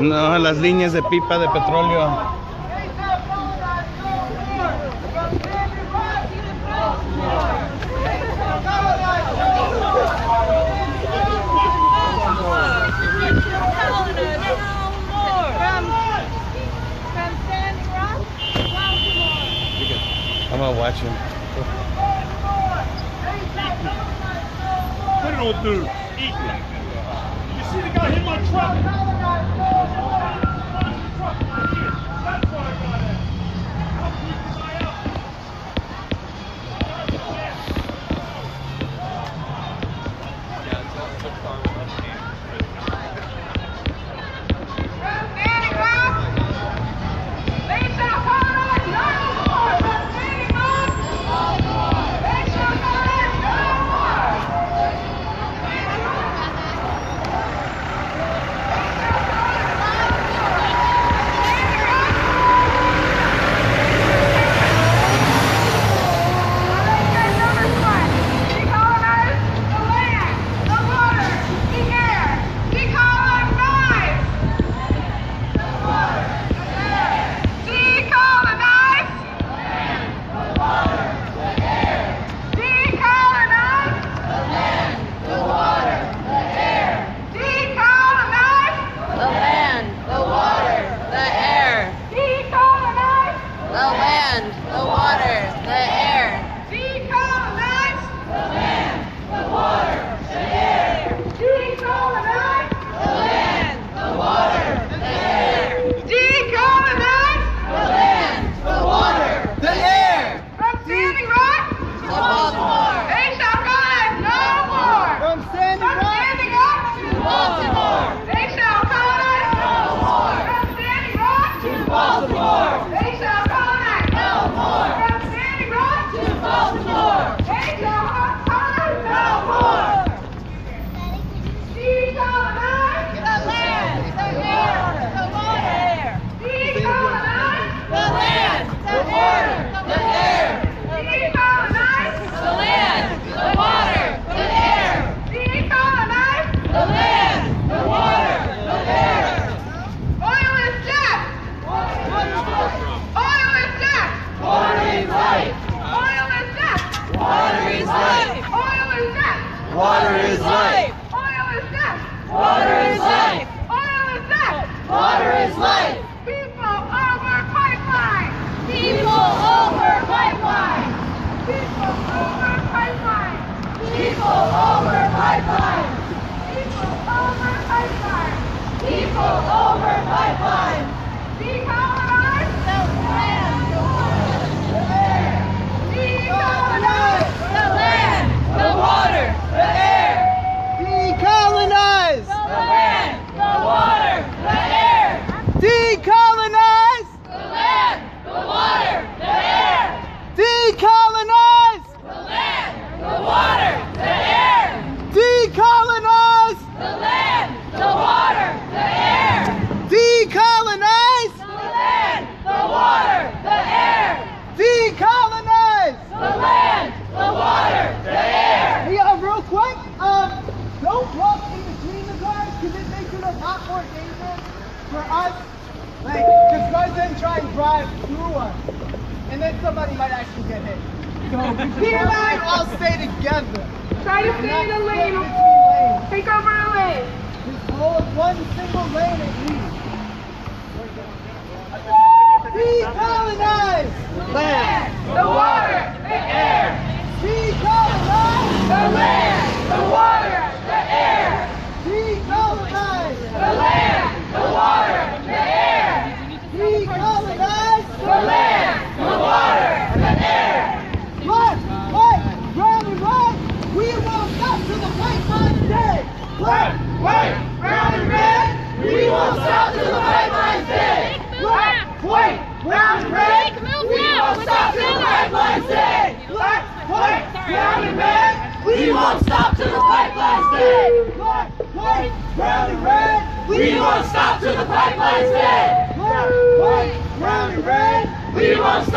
No, las líneas de pipa de petróleo. I'm gonna watch. Put it on through.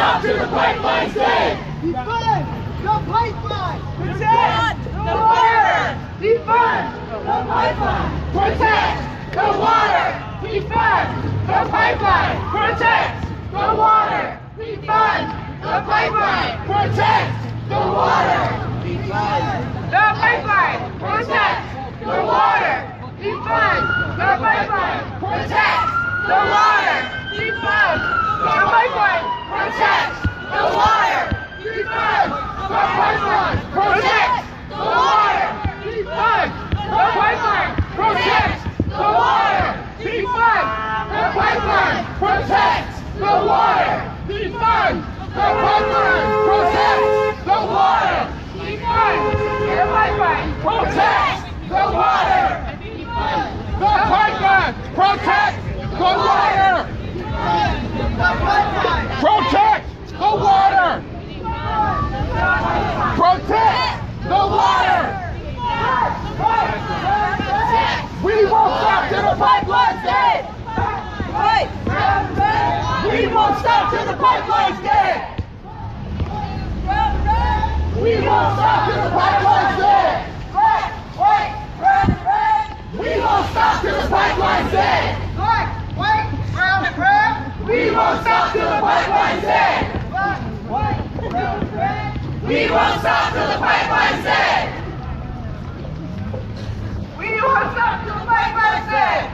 Stop till the pipeline's dead. defund the pipeline. Protect the water. Defund The pipeline. Protect the water. Defund the pipeline. Protect the water. Defund the pipeline. Protect the water. Defund the pipeline. Protect the water. Defund the pipeline. Protect the water. Protect the water. Defund the pipeline. Protect the. Defund the pipeline. Protect the. Defund the pipeline. Protect the. Defund the pipeline. Protect the the pipeline. Protect the water. Protect the water. We won't stop till the pipeline's dead. We won't stop till the pipeline's dead. We won't stop till the pipeline's dead. We won't stop till the pipeline's dead. We won't stop till the pipeline's dead. black, white, brown, and red. We won't stop till the pipeline's dead. We won't stop till the pipeline's dead.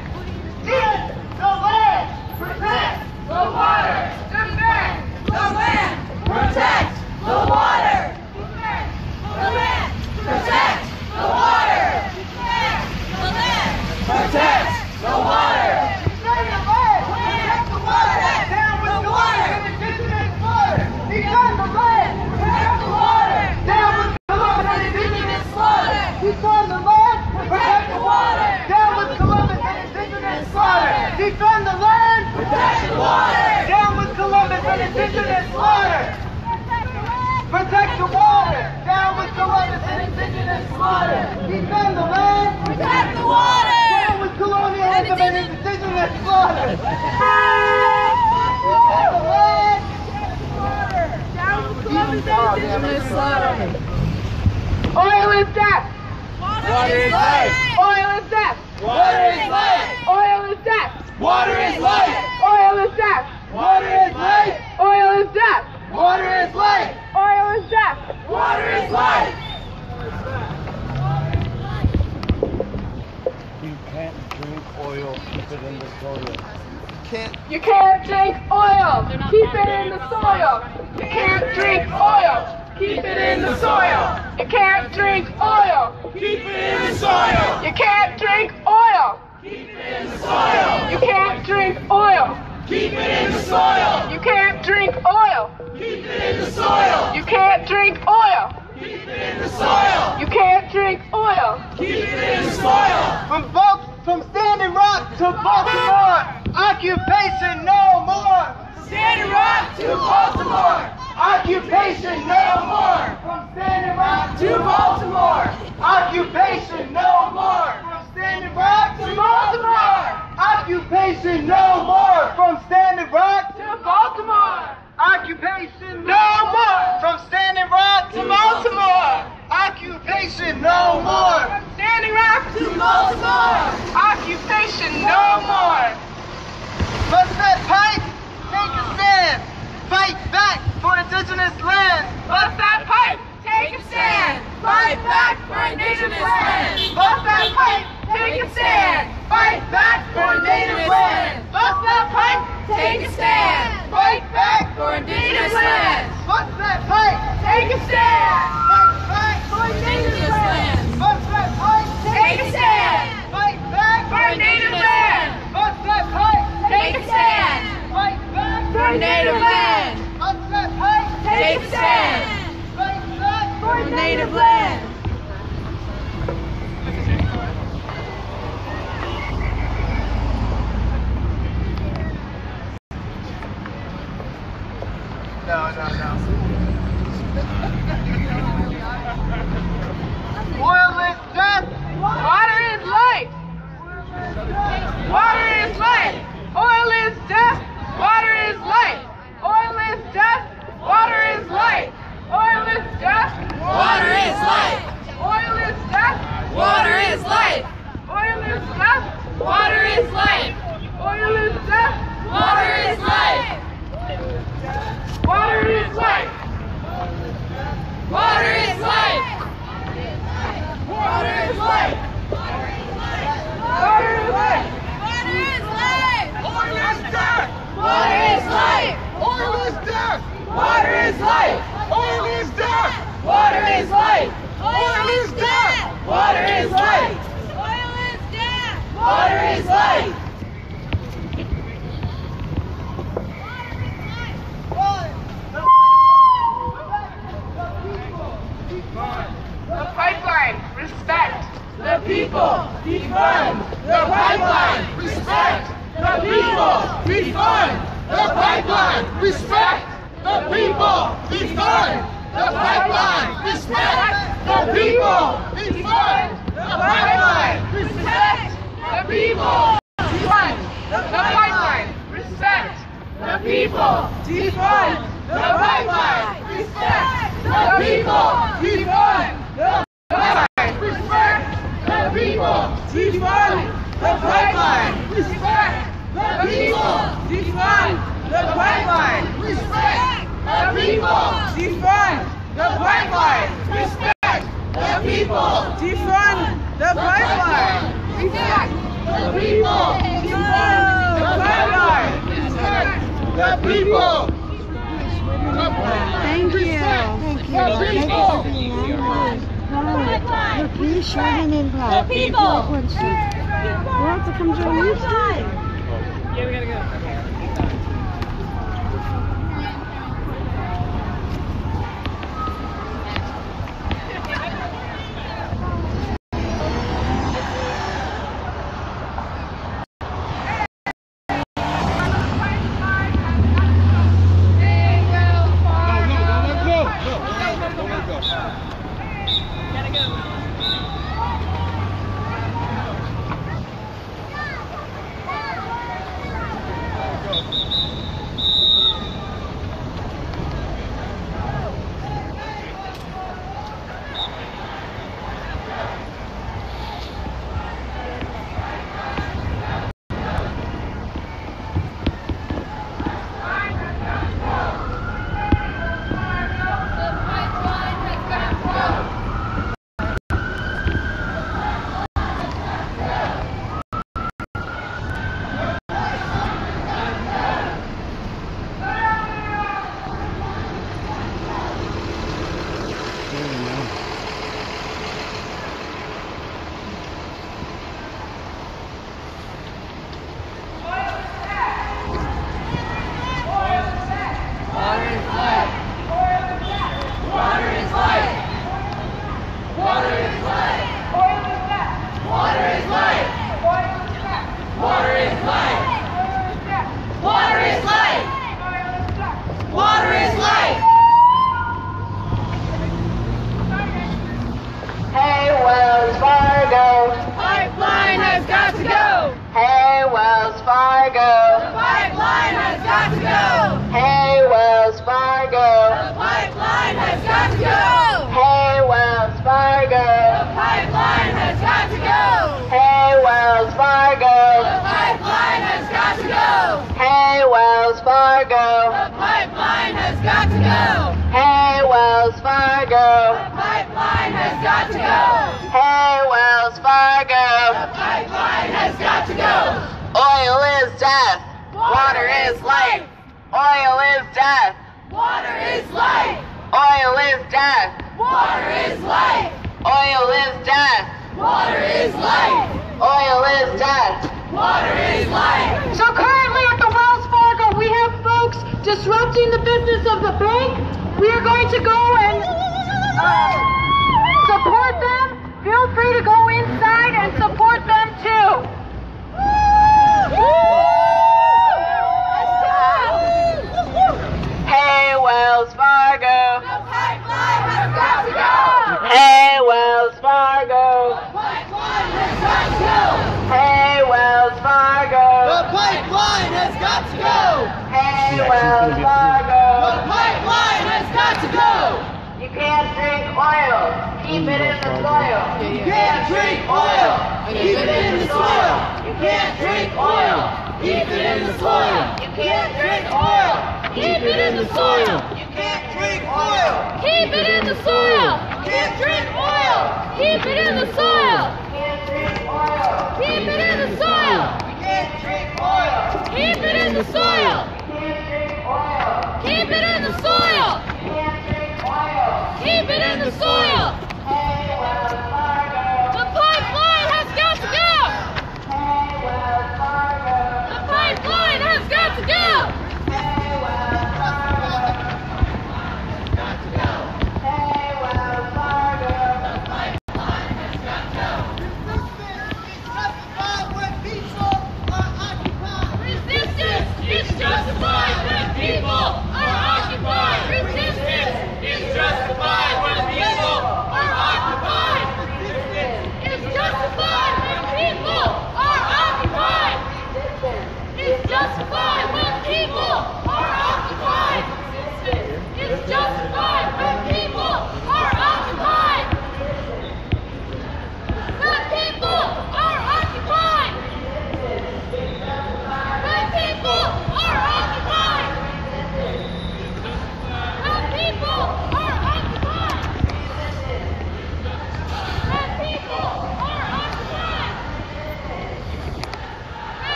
Defend the land. Protect the water. Defend The land. Protect the water. The land. Protect the water. The land. Protect the water. Defend the land. Protect the water. Down with the water. Indigenous water. Defend the land. Protect the water. Down with Columbus and indigenous slaughter. Defend the land. Protect the water. Down with Columbus and indigenous slaughter. Defend the land. Protect the water. Down with Columbus and indigenous slaughter. Protect the water. Down with Columbus and indigenous slaughter. Defend the land. Protect the water. Down with colonialism and indigenous slaughter. Defend the land. Oil is death. Water is life. Oil is death. Water is life. Oil is death. Water is life. Oil is death. Water is life. Oil is death. Water is life. Oil is death. Water is life. You can't drink oil, keep it in the toilet. Can't. You can't drink oil. Keep it in the soil. You can't drink oil. Keep it in the soil. You can't drink oil. Keep it in the soil. You can't drink oil. Keep it in the soil. You can't drink oil. Keep it in the soil. You can't drink oil. Keep it in the soil. You can't drink oil. Keep it in the soil. You can't drink oil. Keep it in the soil. From Bal- from Standing Rock to Baltimore, occupation no more. Standing Rock to Baltimore. Occupation no more. From Standing Rock To Baltimore. occupation no more. From Standing Rock to Baltimore, occupation no more. From Standing Rock To Baltimore. Occupation no more! From Standing Rock to Baltimore! Occupation no more! From Standing Rock to Baltimore. Occupation no more. Bust that pipe! Take a stand! Fight back for indigenous land! Bust that pipe. Take a stand. Fight back for indigenous land. Bust that pipe. Take a stand. Fight back for indigenous land. Bust that pipe. Take a stand. Fight back for indigenous land. Bust that pipe! Take a stand. Fight back For indigenous land. Bust that pipe! Take a stand. Fight back For indigenous land. Bust that pipe! Take a stand. For native land. Take a stand. For native land. No, no, no. Oil is death! Water is life. Water is life. Oil is death. Water is life. Oil is death. Water is life. Oil is death. Water is life. Oil is death. Water is life. Oil is death. Water is life. Oil is death. Water is life. Water is life. Water is life. Water is life. Water is life. Water is life. The pipeline. Respect. The people defund the pipeline. Respect the people defund the pipeline. Respect the people defund the pipeline. Respect the people defund the pipeline. Respect the people defund The pipeline. Respect. the people defund the pipeline. Respect the people defund the pipeline. Respect the people defund the pipeline. Respect the people defund the pipeline. Respect the people defund the pipeline. Respect the people defund the pipeline. Respect the people defund the pipeline. Respect The people. Thank you. Thank you. The Look, he's shouting in black. The people. We'll have to come join you too. Choni,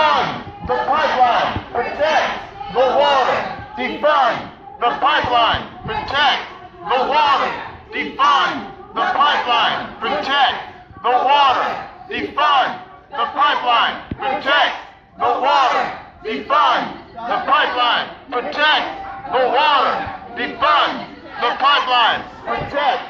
Defund the pipeline. Protect the water. Defund the pipeline. Protect the water. Defund the pipeline. Protect the water. Defund the pipeline. Protect the water. Defund the pipeline. Protect the water. Defund the pipeline. Protect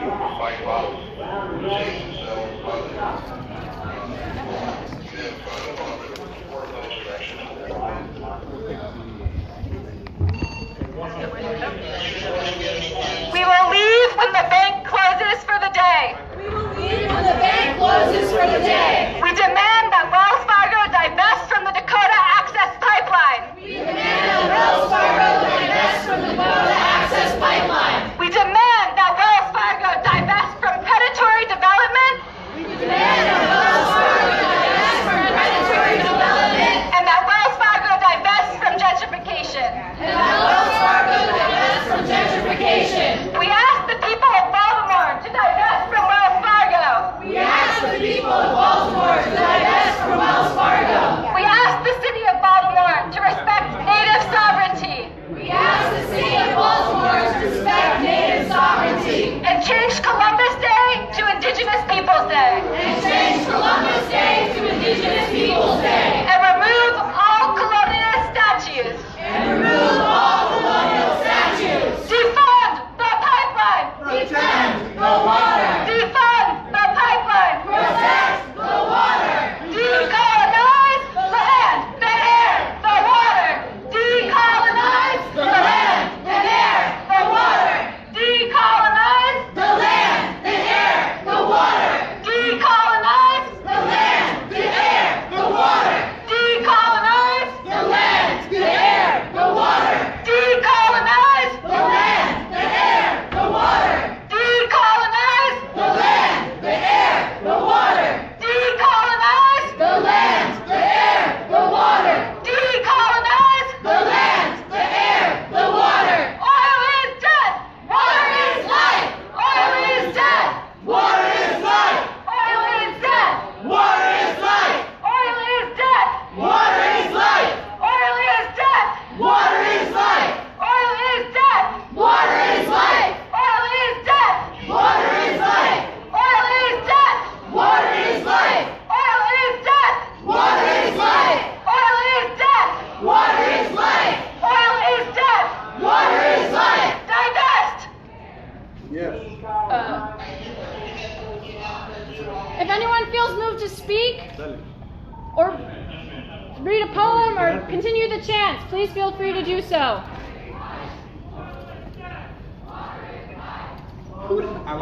We will leave when the bank closes for the day. We will leave when the bank closes for the day. We demand that Wells Fargo divest from the change Columbus Day to Indigenous Peoples Day. And change Columbus Day to Indigenous Peoples Day. And remove all colonialist statues.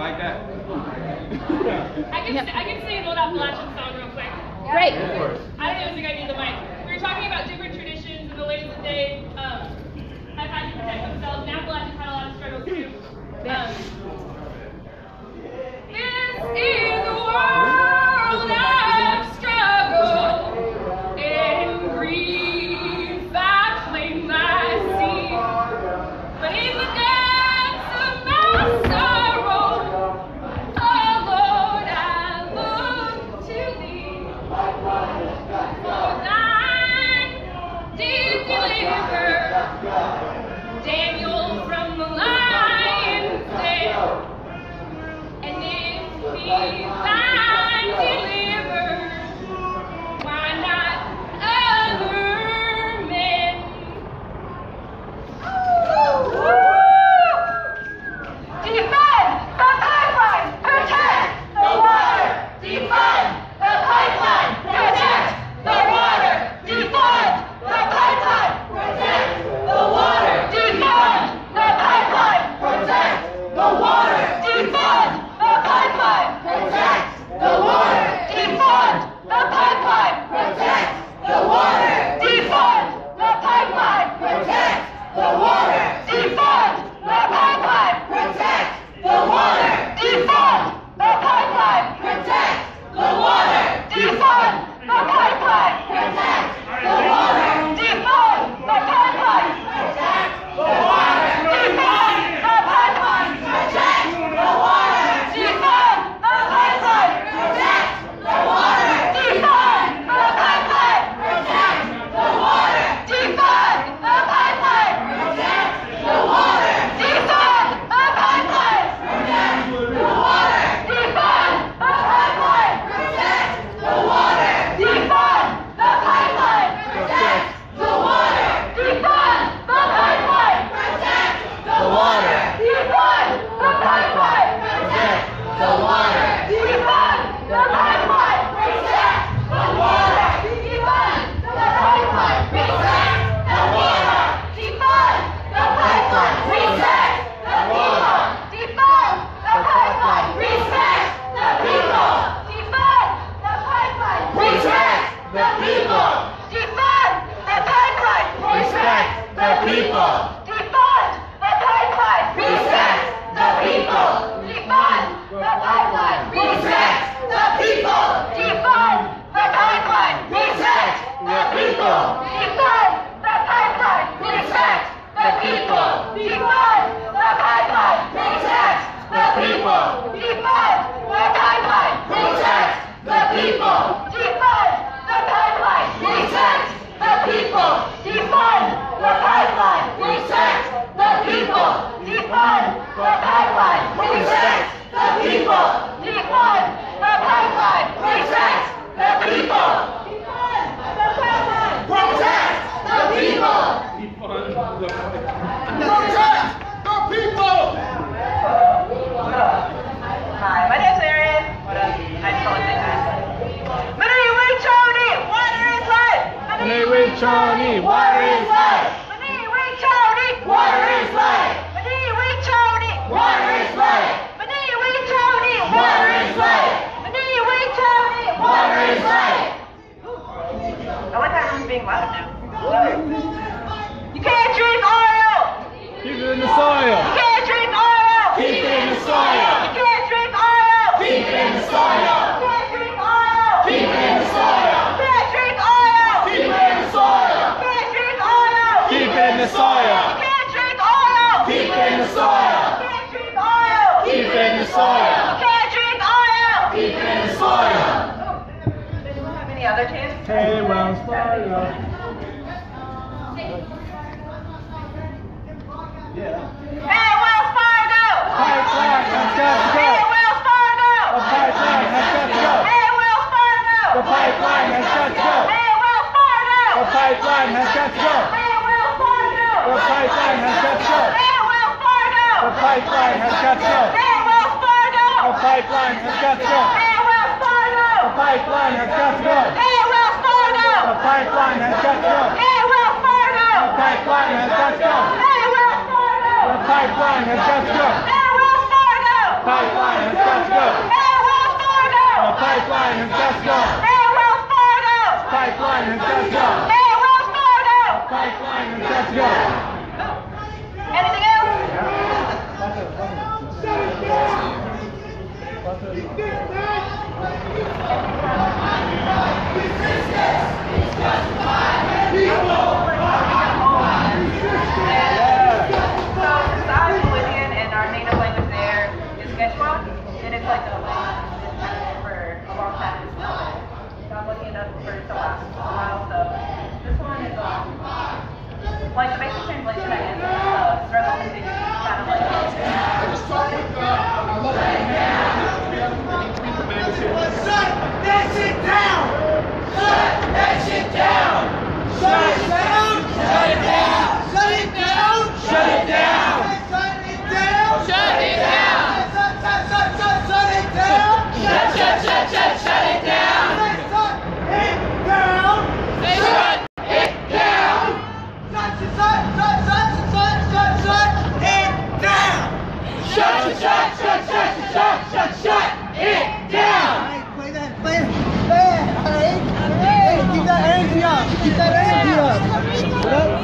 like that. I can, yeah. I can sing an old Appalachian song real quick. Yeah. Great. I don't even think I need the mic. We were talking about different traditions and the ways that they um, have had to protect themselves. And Appalachians had a lot of struggles too. Um, this is the world.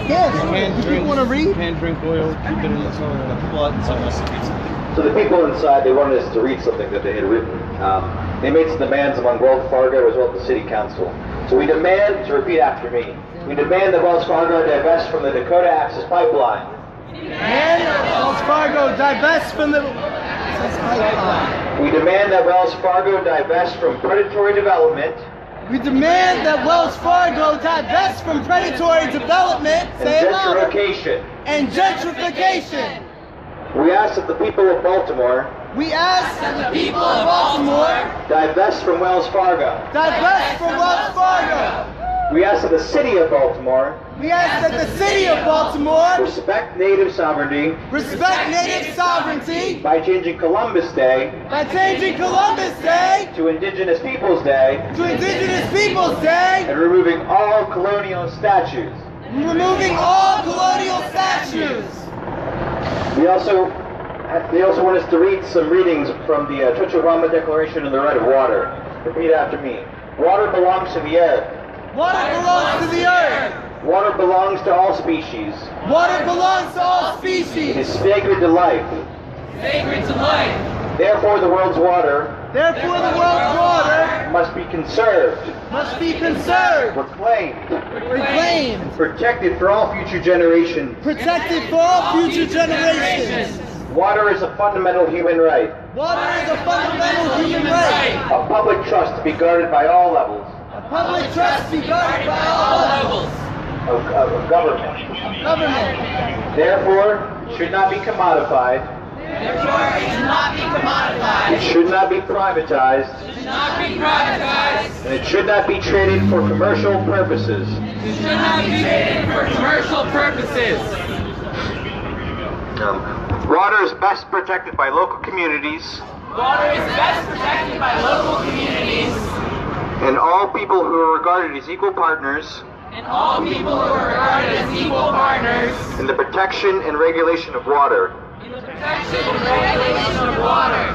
What up? Yes, Can't you drink, people wanna read? Can't drink oil. Keep it in the soil. So the people inside, they wanted us to read something that they had written. Um, they made some demands among Wells Fargo as well as the city council. So we demand, to repeat after me, we demand that Wells Fargo divest from the Dakota Access Pipeline. And Wells Fargo divest from the. Access Pipeline. We demand that Wells Fargo divest from predatory development We demand that Wells Fargo divest from predatory development and say it gentrification. and gentrification. We ask that the people of Baltimore We ask that the people of Baltimore divest from Wells Fargo. divest from Wells Fargo. We ask that the city of Baltimore We ask that the city of Baltimore respect native sovereignty respect native sovereignty by changing Columbus Day by changing Columbus Day to Indigenous Peoples Day to Indigenous Peoples Day and removing all colonial statues. and removing all colonial statues. We also they also want us to read some readings from the uh, Cochabamba Declaration on the Right of Water. Repeat after me. Water belongs to the earth. Water belongs to the earth. Water belongs to all species. Water belongs to all species. It is sacred to life. Sacred to life. Therefore, the world's water Therefore, the world's water must be conserved, must be conserved, reclaimed, reclaimed, protected for all future generations. protected for all future generations. Water is a fundamental human right, Water is a fundamental human right. a public trust to be guarded by all levels A public trust to be guarded by all levels of, of, of government. government. Therefore, it should not be commodified. Therefore, it should not be commodified. It should not be privatized. It should not be privatized. And it should not be traded for commercial purposes. It should not be traded for commercial purposes. Um, water is best protected by local communities Water is best protected by local communities and all people who are regarded as equal partners and all people who are regarded as equal partners in the protection and regulation of water, in the protection and regulation of water.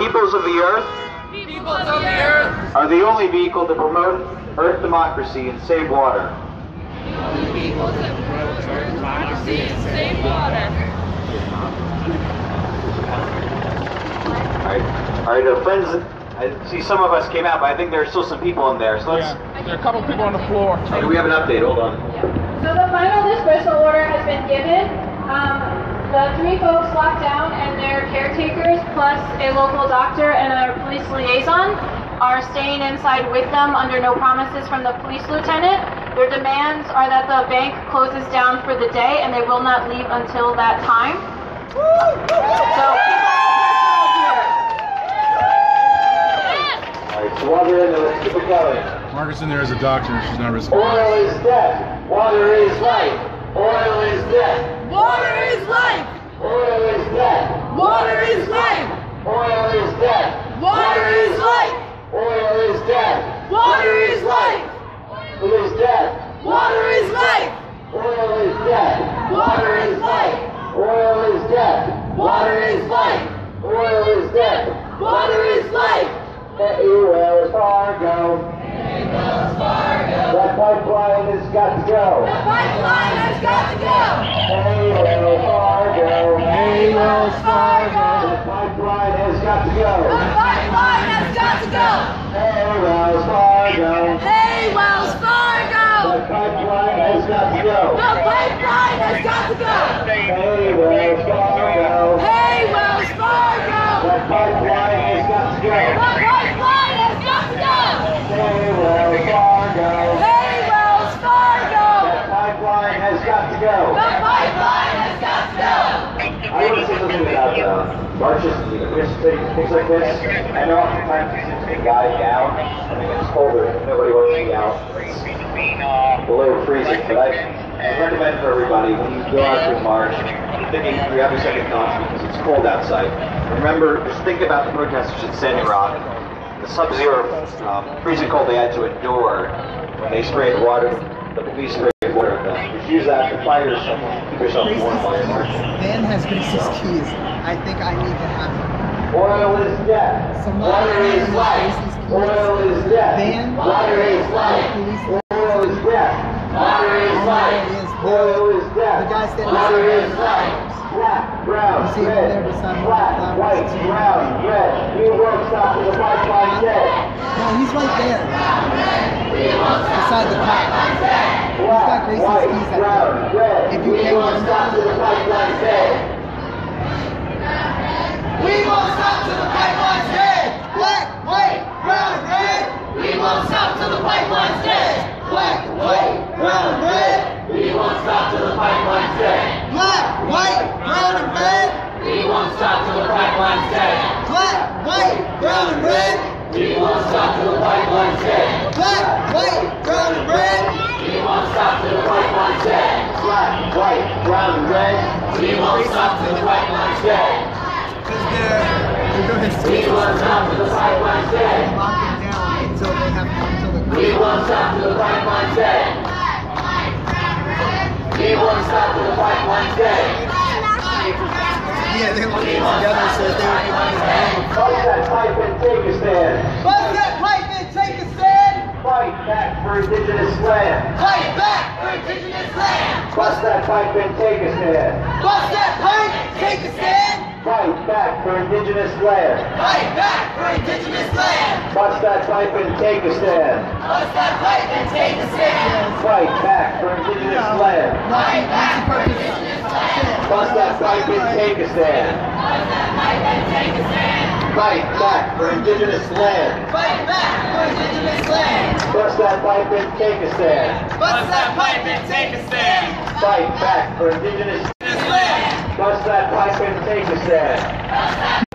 peoples of the earth Peoples of the earth are the only vehicle to promote earth democracy and save water. Democracy and save water. All right, all right, friends. I see some of us came out, but I think there are still some people in there. So let's. There are a couple people on the floor. Do we have an update? Hold on. So the final dispersal order has been given. Um, the three folks locked down and their caretakers, plus a local doctor and a police liaison, are staying inside with them under no promises from the police lieutenant. Their demands are that the bank closes down for the day and they will not leave until that time. So All right, so while we're in there, let's keep it going. Margaret's in there as a doctor and she's not responding. Oil is death. Water is life. Oil is death. Water is life. Oil is death. Water is life. Oil is death. Water is life. Oil is death. Water is life. It is death. Water is life. Oil is death. Water is life. Oil is death. Water is life. Oil is death. Water is life. Hey, Wells Fargo. That pipeline has got to go. The pipeline has got to go. Hey, Wells Fargo. Hey, Wells Fargo. That pipeline has got to go. The pipeline has got to go. Hey, Wells Fargo. Hey, Wells Fargo. That pipeline has got to go. The pipeline has got to go. Hey, Wells Fargo. Hey, Wells Fargo. That pipeline has got to go. The pipeline has got to go. Hey, Wells Fargo. Hey, Wells Fargo. That pipeline has got to go. The pipeline has got to go. I want to say something about uh, marches and university, things like this. I know oftentimes it seems to guy down. I mean, it's colder. Nobody wants to be out. Below freezing. But I, recommend for everybody when you go out to a march, thinking you have a second thoughts because it's cold outside. Remember, just think about the protesters at Standing Rock. The sub-zero um, freezing cold they had to endure when they sprayed water. The police sprayed water at them. Just use that to fire someone. Keep yourself warm while you're marching. Van has Grace's keys. I think I need to have. Oil is death. Somebody Water is life. Oil is death. Van, Water is life. Oil is death. Water is life. Oil is death. The guy standing Water is life. Black, brown, You see red, there beside black, Black, white, brown, red. You won't stop till the pipeline dead. No, he's right there. Beside the cop. Black, Grace's white, keys at brown, red. If you We can't won't get stop till the pipeline dead. We won't stop till the pipeline's dead. Black, white, brown, red. We won't stop till the pipeline's dead. Black, white, brown, red. We won't stop till the pipeline's dead. Black, white, brown, red. We won't stop till the pipeline's dead. Black, white, brown, and red. We won't stop till the pipeline's dead. Black, white, brown, and red. We won't stop till the pipeline's dead. Black, white, brown, red. We won't stop till the pipeline's dead. Because they're, We won't stop till the pipeline's dead. lock them down until they have until the We won't stop till the pipeline's dead. We won't stop till the pipeline's dead. Yeah, they lock it together so they would be like Bust that pipe and take a stand. Bust that pipe and take a stand! Fight back for indigenous land. Fight back for indigenous land. Bust that pipe and take a stand. Bust that pipe, and take a stand. Fight back for indigenous land. Fight back for indigenous land. Bust that pipe and take a stand. Bust that pipe and take a stand. Fight back for indigenous land. Fight back for indigenous land. Bust that pipe and take a stand. Bust that pipe and take a stand. Fight back for indigenous land. Fight back for indigenous land. Bust that pipe and take a stand. Bust that pipe and take a stand. Fight back for indigenous land. Bust that pipe and take a stand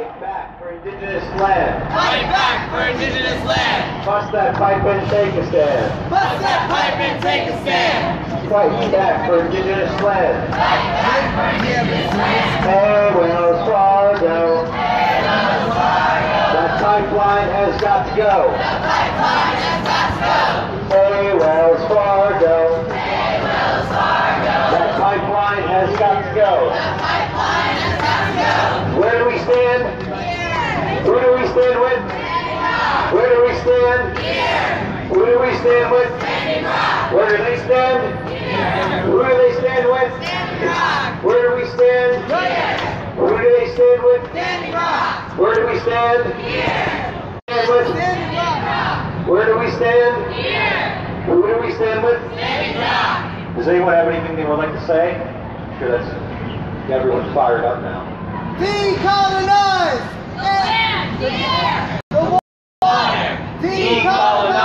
land. Fight back for indigenous land. Bust that pipe and take a stand. Bust that pipe and take a stand. Fight back for indigenous land. Fight back for indigenous land. Hey Wells Fargo. Hey Wells Fargo. That pipeline has got to go. The pipeline has got to go. Farewell, Spargo. Farewell, Spargo. That pipeline has got to go. The pipeline has got to go. Where do we stand? stand with? Where do we stand? Here. Who do we stand with? Where do they stand? Here. Who do they stand with? Rock. Where do we stand? Here. Who do they stand with? Where do we stand? Here. Stand with? Where do we stand? Here. Who do we stand with? Rock. Does anyone have anything they would like to say? I'm sure that's everyone's fired up now. Decolonize! Air! The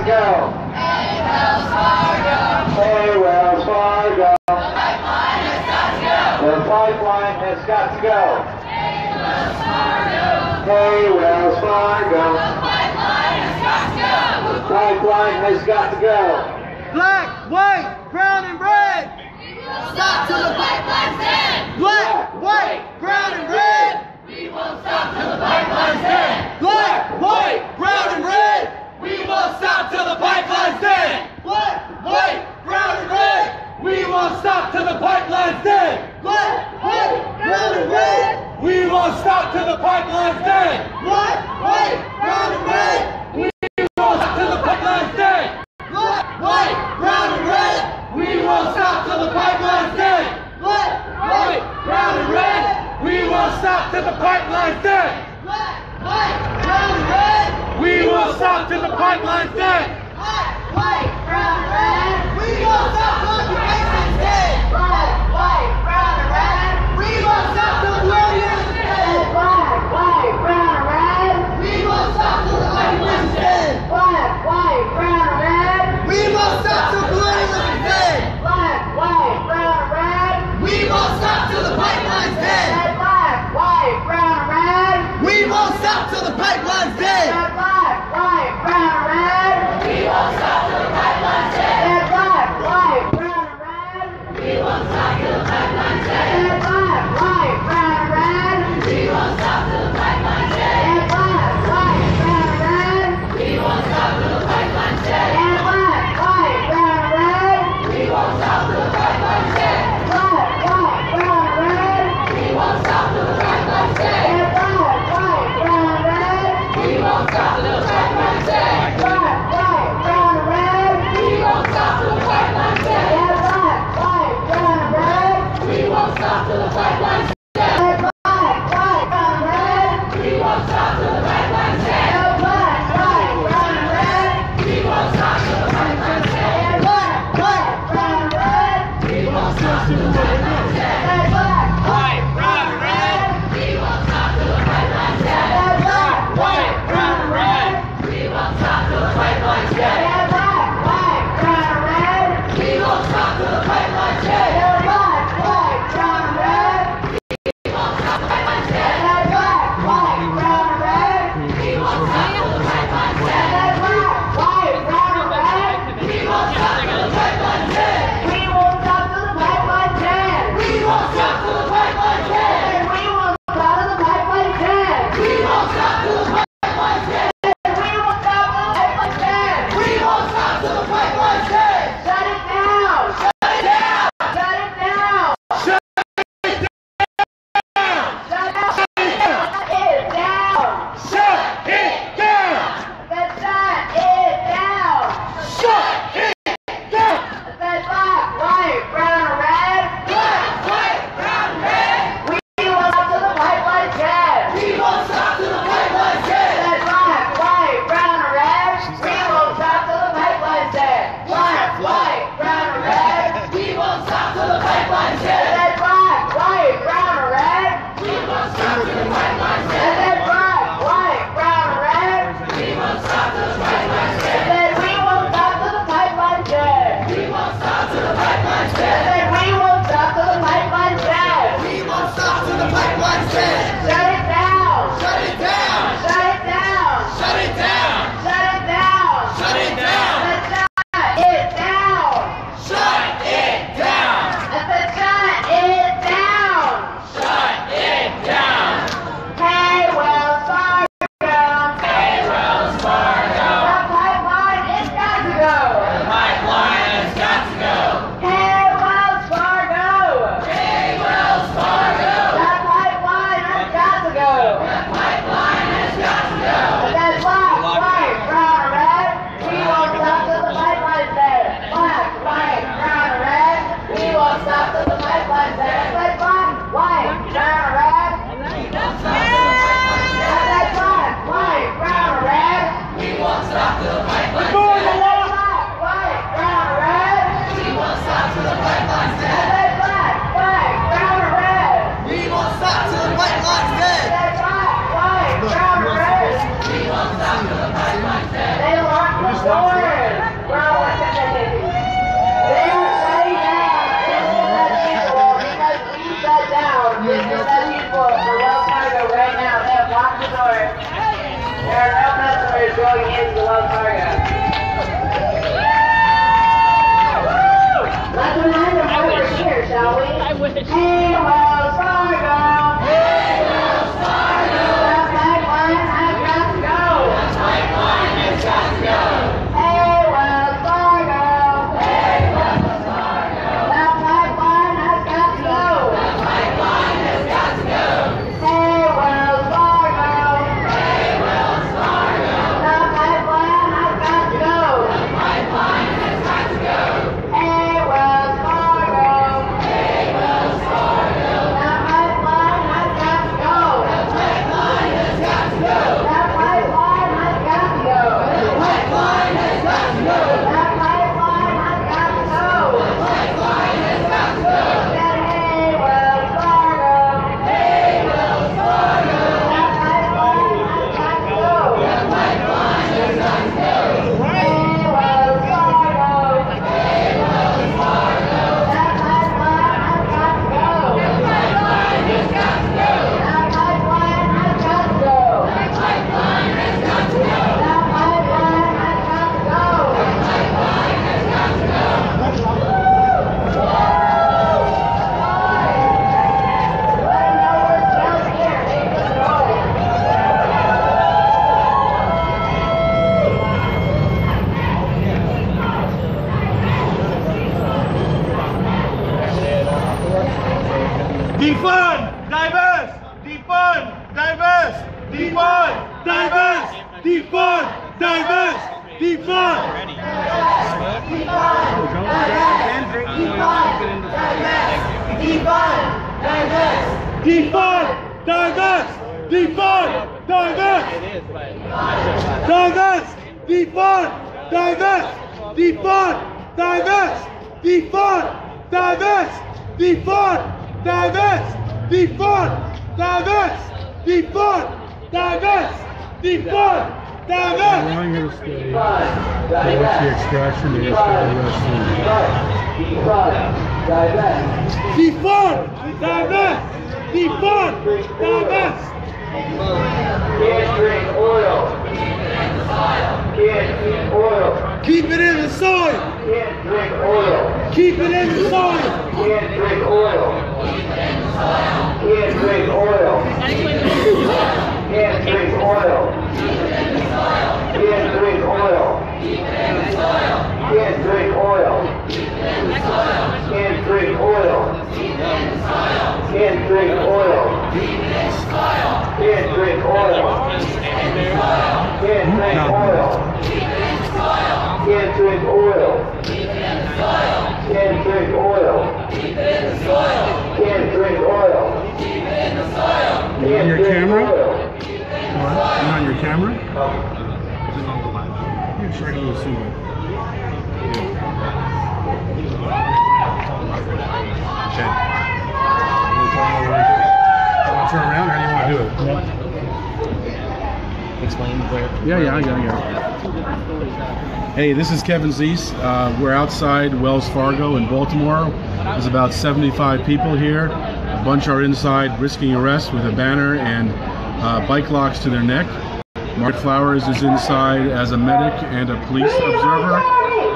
to go. Hey, Wells Fargo. Hey, Wells Fargo. The Pipeline has got to go. The pipeline has got to go. Hey, Wells Fargo. Hey, Wells Fargo. Pipeline has got to go. Pipeline has got to go. Black, white, brown, and red! We will stop till the pipeline's dead. Black, white, brown, and red! We won't stop till the pipeline's dead. Black, white, brown, and red! We won't stop till the pipeline's dead. Black, white, brown, and red! We won't stop till the pipeline's dead. Black, white, brown, and red! We won't stop till the pipeline's dead. Black, white, brown, and red! We won't stop till the pipeline's dead. Black, white, brown, and red! We won't stop till the pipeline's dead. Black, white, brown, and red! We won't stop till the pipeline's dead. Black, white, brown, and red! We won't stop till the pipeline's dead. Black, white, brown, red! We won't stop till occupation's dead! White, brown, red! We won't stop till the dead! White, brown, red! We won't stop till the is dead! White, brown, red! We won't stop till colonialism is dead! Black, white, brown, red! We won't stop till the pipeline's dead! White, brown, red! We won't stop till the pipeline's dead! Black, white, brown, and red. We won't stop till the pipeline says. Can't drink oil. Can't drink oil. Can't drink oil. Can't drink oil. Can't drink oil. Can't drink oil. You on your camera? What? You on your camera? You're trying to assume it. Okay you want to turn around or how do you want to do it? Explain where. Yeah, yeah, I got. Yeah. Hey, this is Kevin Zeese. Uh, we're outside Wells Fargo in Baltimore. There's about 75 people here. A bunch are inside risking arrest with a banner and uh, bike locks to their neck. Margaret Flowers is inside as a medic and a police observer.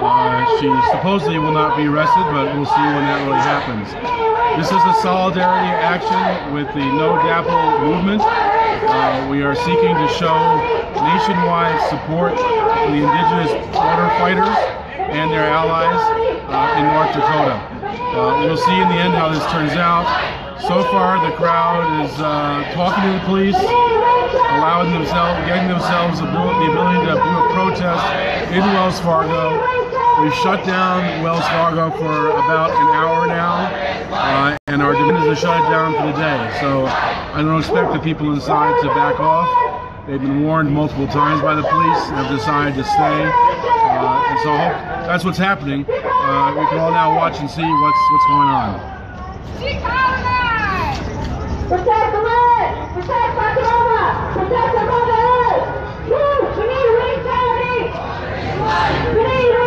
Uh, she supposedly will not be arrested, but we'll see when that really happens. This is a solidarity action with the No DAPL movement. Uh, we are seeking to show nationwide support to the indigenous water fighters and their allies uh, in North Dakota. Uh, we'll see in the end how this turns out. So far, the crowd is uh, talking to the police, allowing themselves, getting themselves the ability to do a protest in Wells Fargo. We've shut down Wells Fargo for about an hour now, uh, and our demand is to shut down for the day. So I don't expect the people inside to back off. They've been warned multiple times by the police and have decided to stay. Uh, and so I hope that's what's happening. Uh, we can all now watch and see what's what's going on. Protect the land! Protect! Protect the! We need neutrality! We need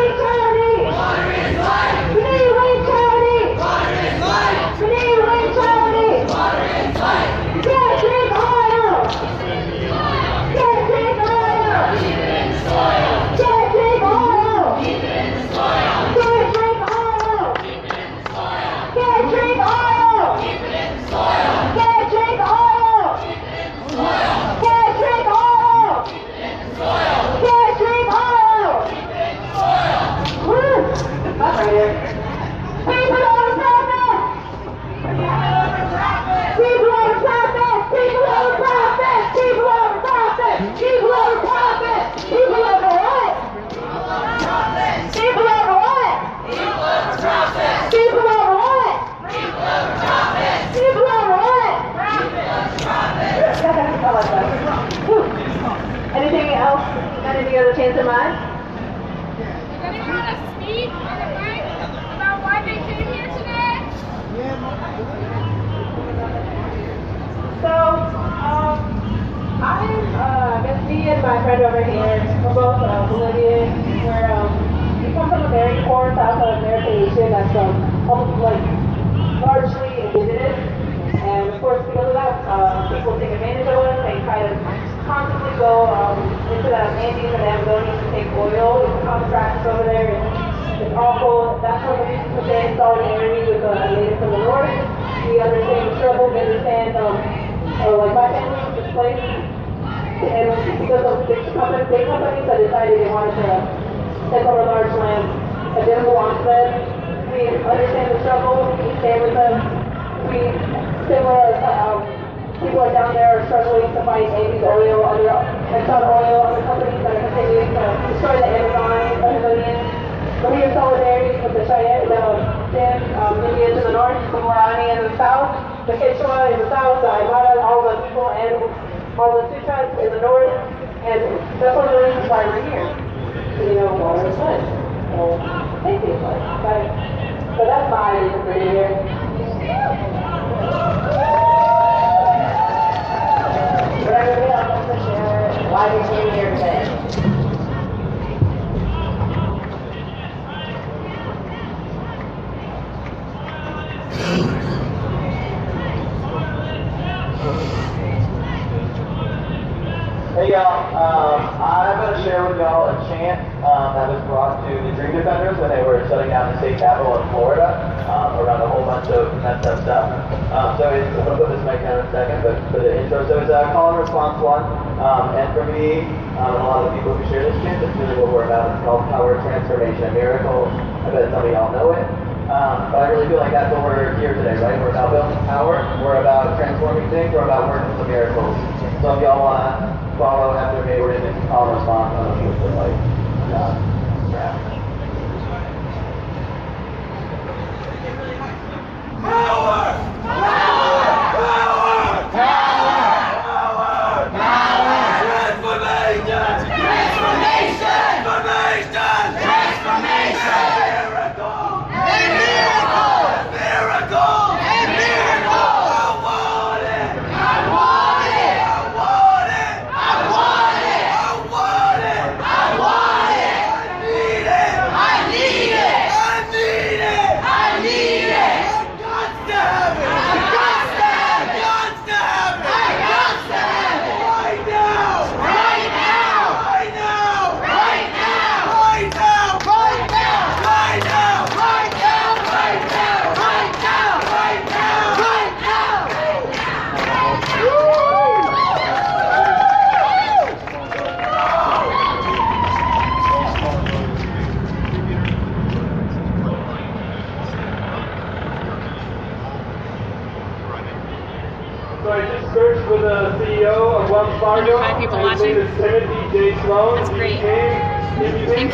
my friend over here, we're both uh, Bolivian. We're, um, we come from a very poor South American nation that's, um, like largely indigenous. And of course, because of that, uh, people take advantage of us. They try to constantly go, um, into the Andes and Amazonians to take oil. It's common practice over there. It's, it's awful. That's one reasons to stay in solidarity with the natives from the north. We understand the struggle, we understand, um, uh, like my family was displaced, and because of big companies, big companies that decided they wanted to take over large land belong to them. We understand the struggle, we stand with them. We, similar, um, people are down there struggling to find Andes oil, other Exxon oil, other companies that are continuing to destroy the Amazon, Amazonian. We're here in solidarity with the Cheyenne, the um, Indians in the north, the Guarani in the south, the Quechua in the south, the Aymara, all the people, and all the Sutras in the north. And that's one of the reasons why we're here. You know, water is life. So, thank you. But, so that's my reason for being here. But everybody else wants to share why they came here today. Hey y'all, um, I'm going to share with y'all a chant um, that was brought to the Dream Defenders when they were shutting down the state capitol in Florida um, around a whole up stuff. Um, so it's, I'm going to put this mic down in a second, but for the intro, so it's a call and response one. Um, and for me, um, and a lot of people who share this chant, that's really what we're about. It's called Power Transformation, a miracle. I bet some of y'all know it. Um, but I really feel like that's what we're here today, right? We're about building power. We're about transforming things. We're about working some miracles. So if y'all want to follow after me, we're going to call and response. I don't know if you like, uh, yeah.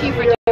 you for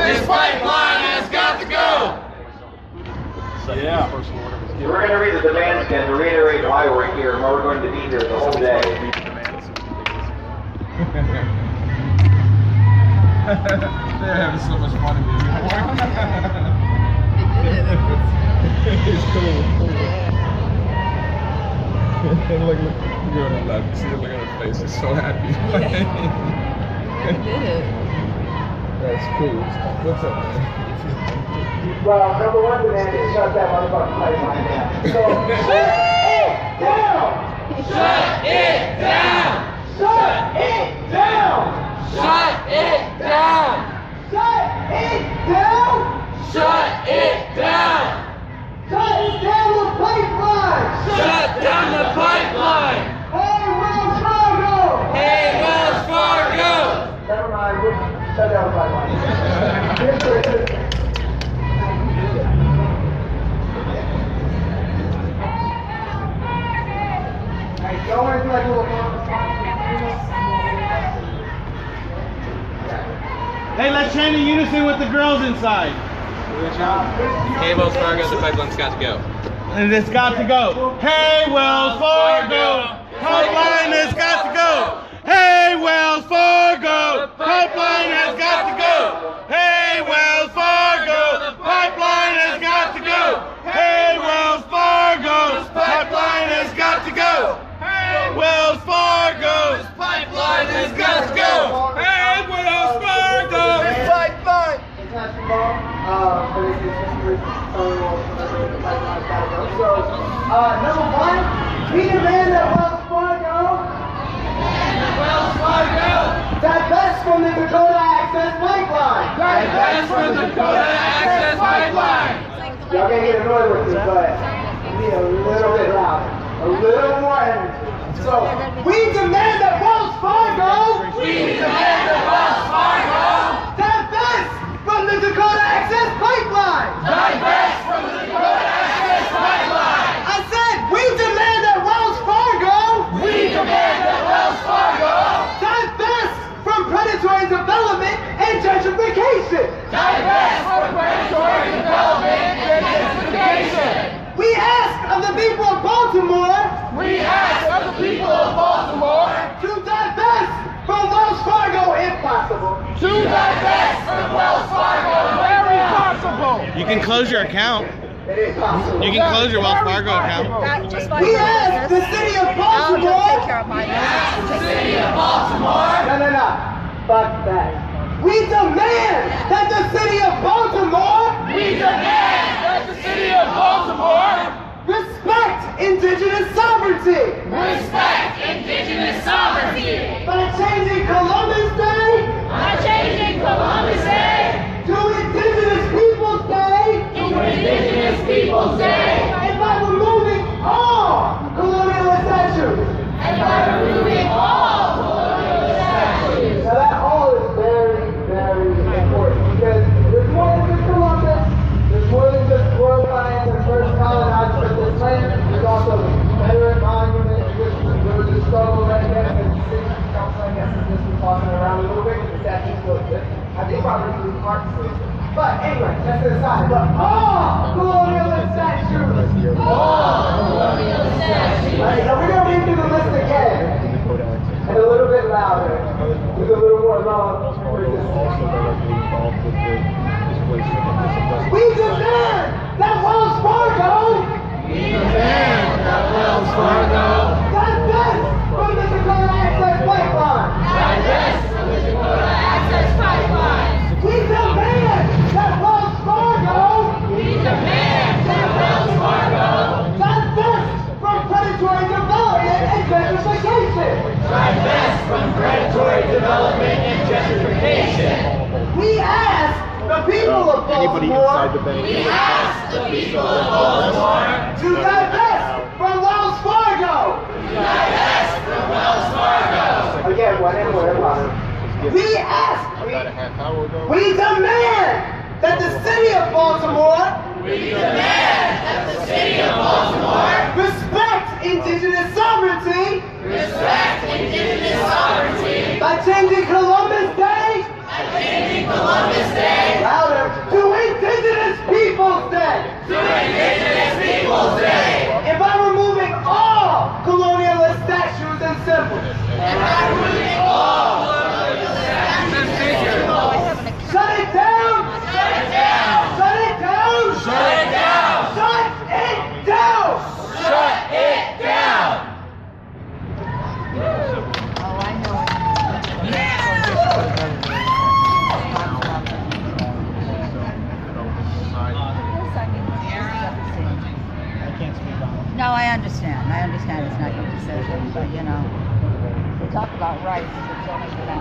This pipeline has got to go. Yeah. We're going to read the demands again to reiterate why we're here and why we're going to be here the whole day. They're having so much fun in here. it's cool. look, look, you're going to love. You see, look at her face. She's so happy. Yeah. did it that's cool. What's up, man? Well, number one demand shut that motherfucking pipeline down. So, shut down! Shut Let's in unison with the girls inside. Hey, Wells Fargo, the pipeline's got to go. And it's got to go. Hey, Wells Fargo, pipeline has got to go. Hey, Wells Fargo, pipeline has got to go. Hey, Wells Fargo, pipeline has got to go. Hey, Wells Fargo, pipeline has got to go. Hey, Wells Fargo, pipeline has got to go. Hey, Wells Fargo, pipeline. Uh, but it's just we're telling you all the So, uh, number one, we demand that Wells Fargo. Wells Fargo. Divest from the Dakota Access Pipeline. Divest from the Dakota Access Pipeline. Y'all can't get annoyed with this, but need a little bit louder. A little more energy. So, we demand that Wells Fargo. We demand that Wells Fargo. Divest from the Dakota Access Pipeline. Divest from the Dakota Access Pipeline. I said, we demand that Wells Fargo. We demand that Wells Fargo. Divest from predatory development and gentrification. Divest from predatory development and gentrification. We ask of the people of Baltimore. We ask of the people of Baltimore to divest from Wells Fargo if possible. to divest from Wells Fargo where possible. You can close your account. It is possible. You can close your Wells Fargo account. We ask the city of Baltimore. City of Baltimore. No, no, no. Fuck that. We demand that the city of Baltimore We demand that the city of Baltimore respect indigenous sovereignty respect indigenous sovereignty by changing exist. I think through parts of it. But anyway, that's to the side. But all colonialist statues! All colonial statues. Right, now we're gonna read through the list again. And a little bit louder. With a little more long We demand that Wells Fargo We demand that Wells Fargo divest from the Dakota Access Pipeline. divest from the Dakota Access Pipeline. We demand that Wells Fargo We demand that divest from predatory development and gentrification. divest from predatory development and gentrification. We ask the people of Baltimore We ask the people of Baltimore to divest from Wells Fargo. divest from Wells Fargo. Again, one and one. We ask, we demand that the city of Baltimore We demand that the city of Baltimore respect indigenous sovereignty respect indigenous sovereignty. by changing Columbus Day. By changing Columbus Day. Louder. To Indigenous Peoples Day. To Indigenous Peoples Day. And by removing all colonialist statues and symbols. and by removing all colonial statues and figures. Shut it down! Shut it down! Shut it Shut it down! Shut it down! Shut it down! No, I understand. I understand it's not your decision, but you know, we talk about rights, it's only for them.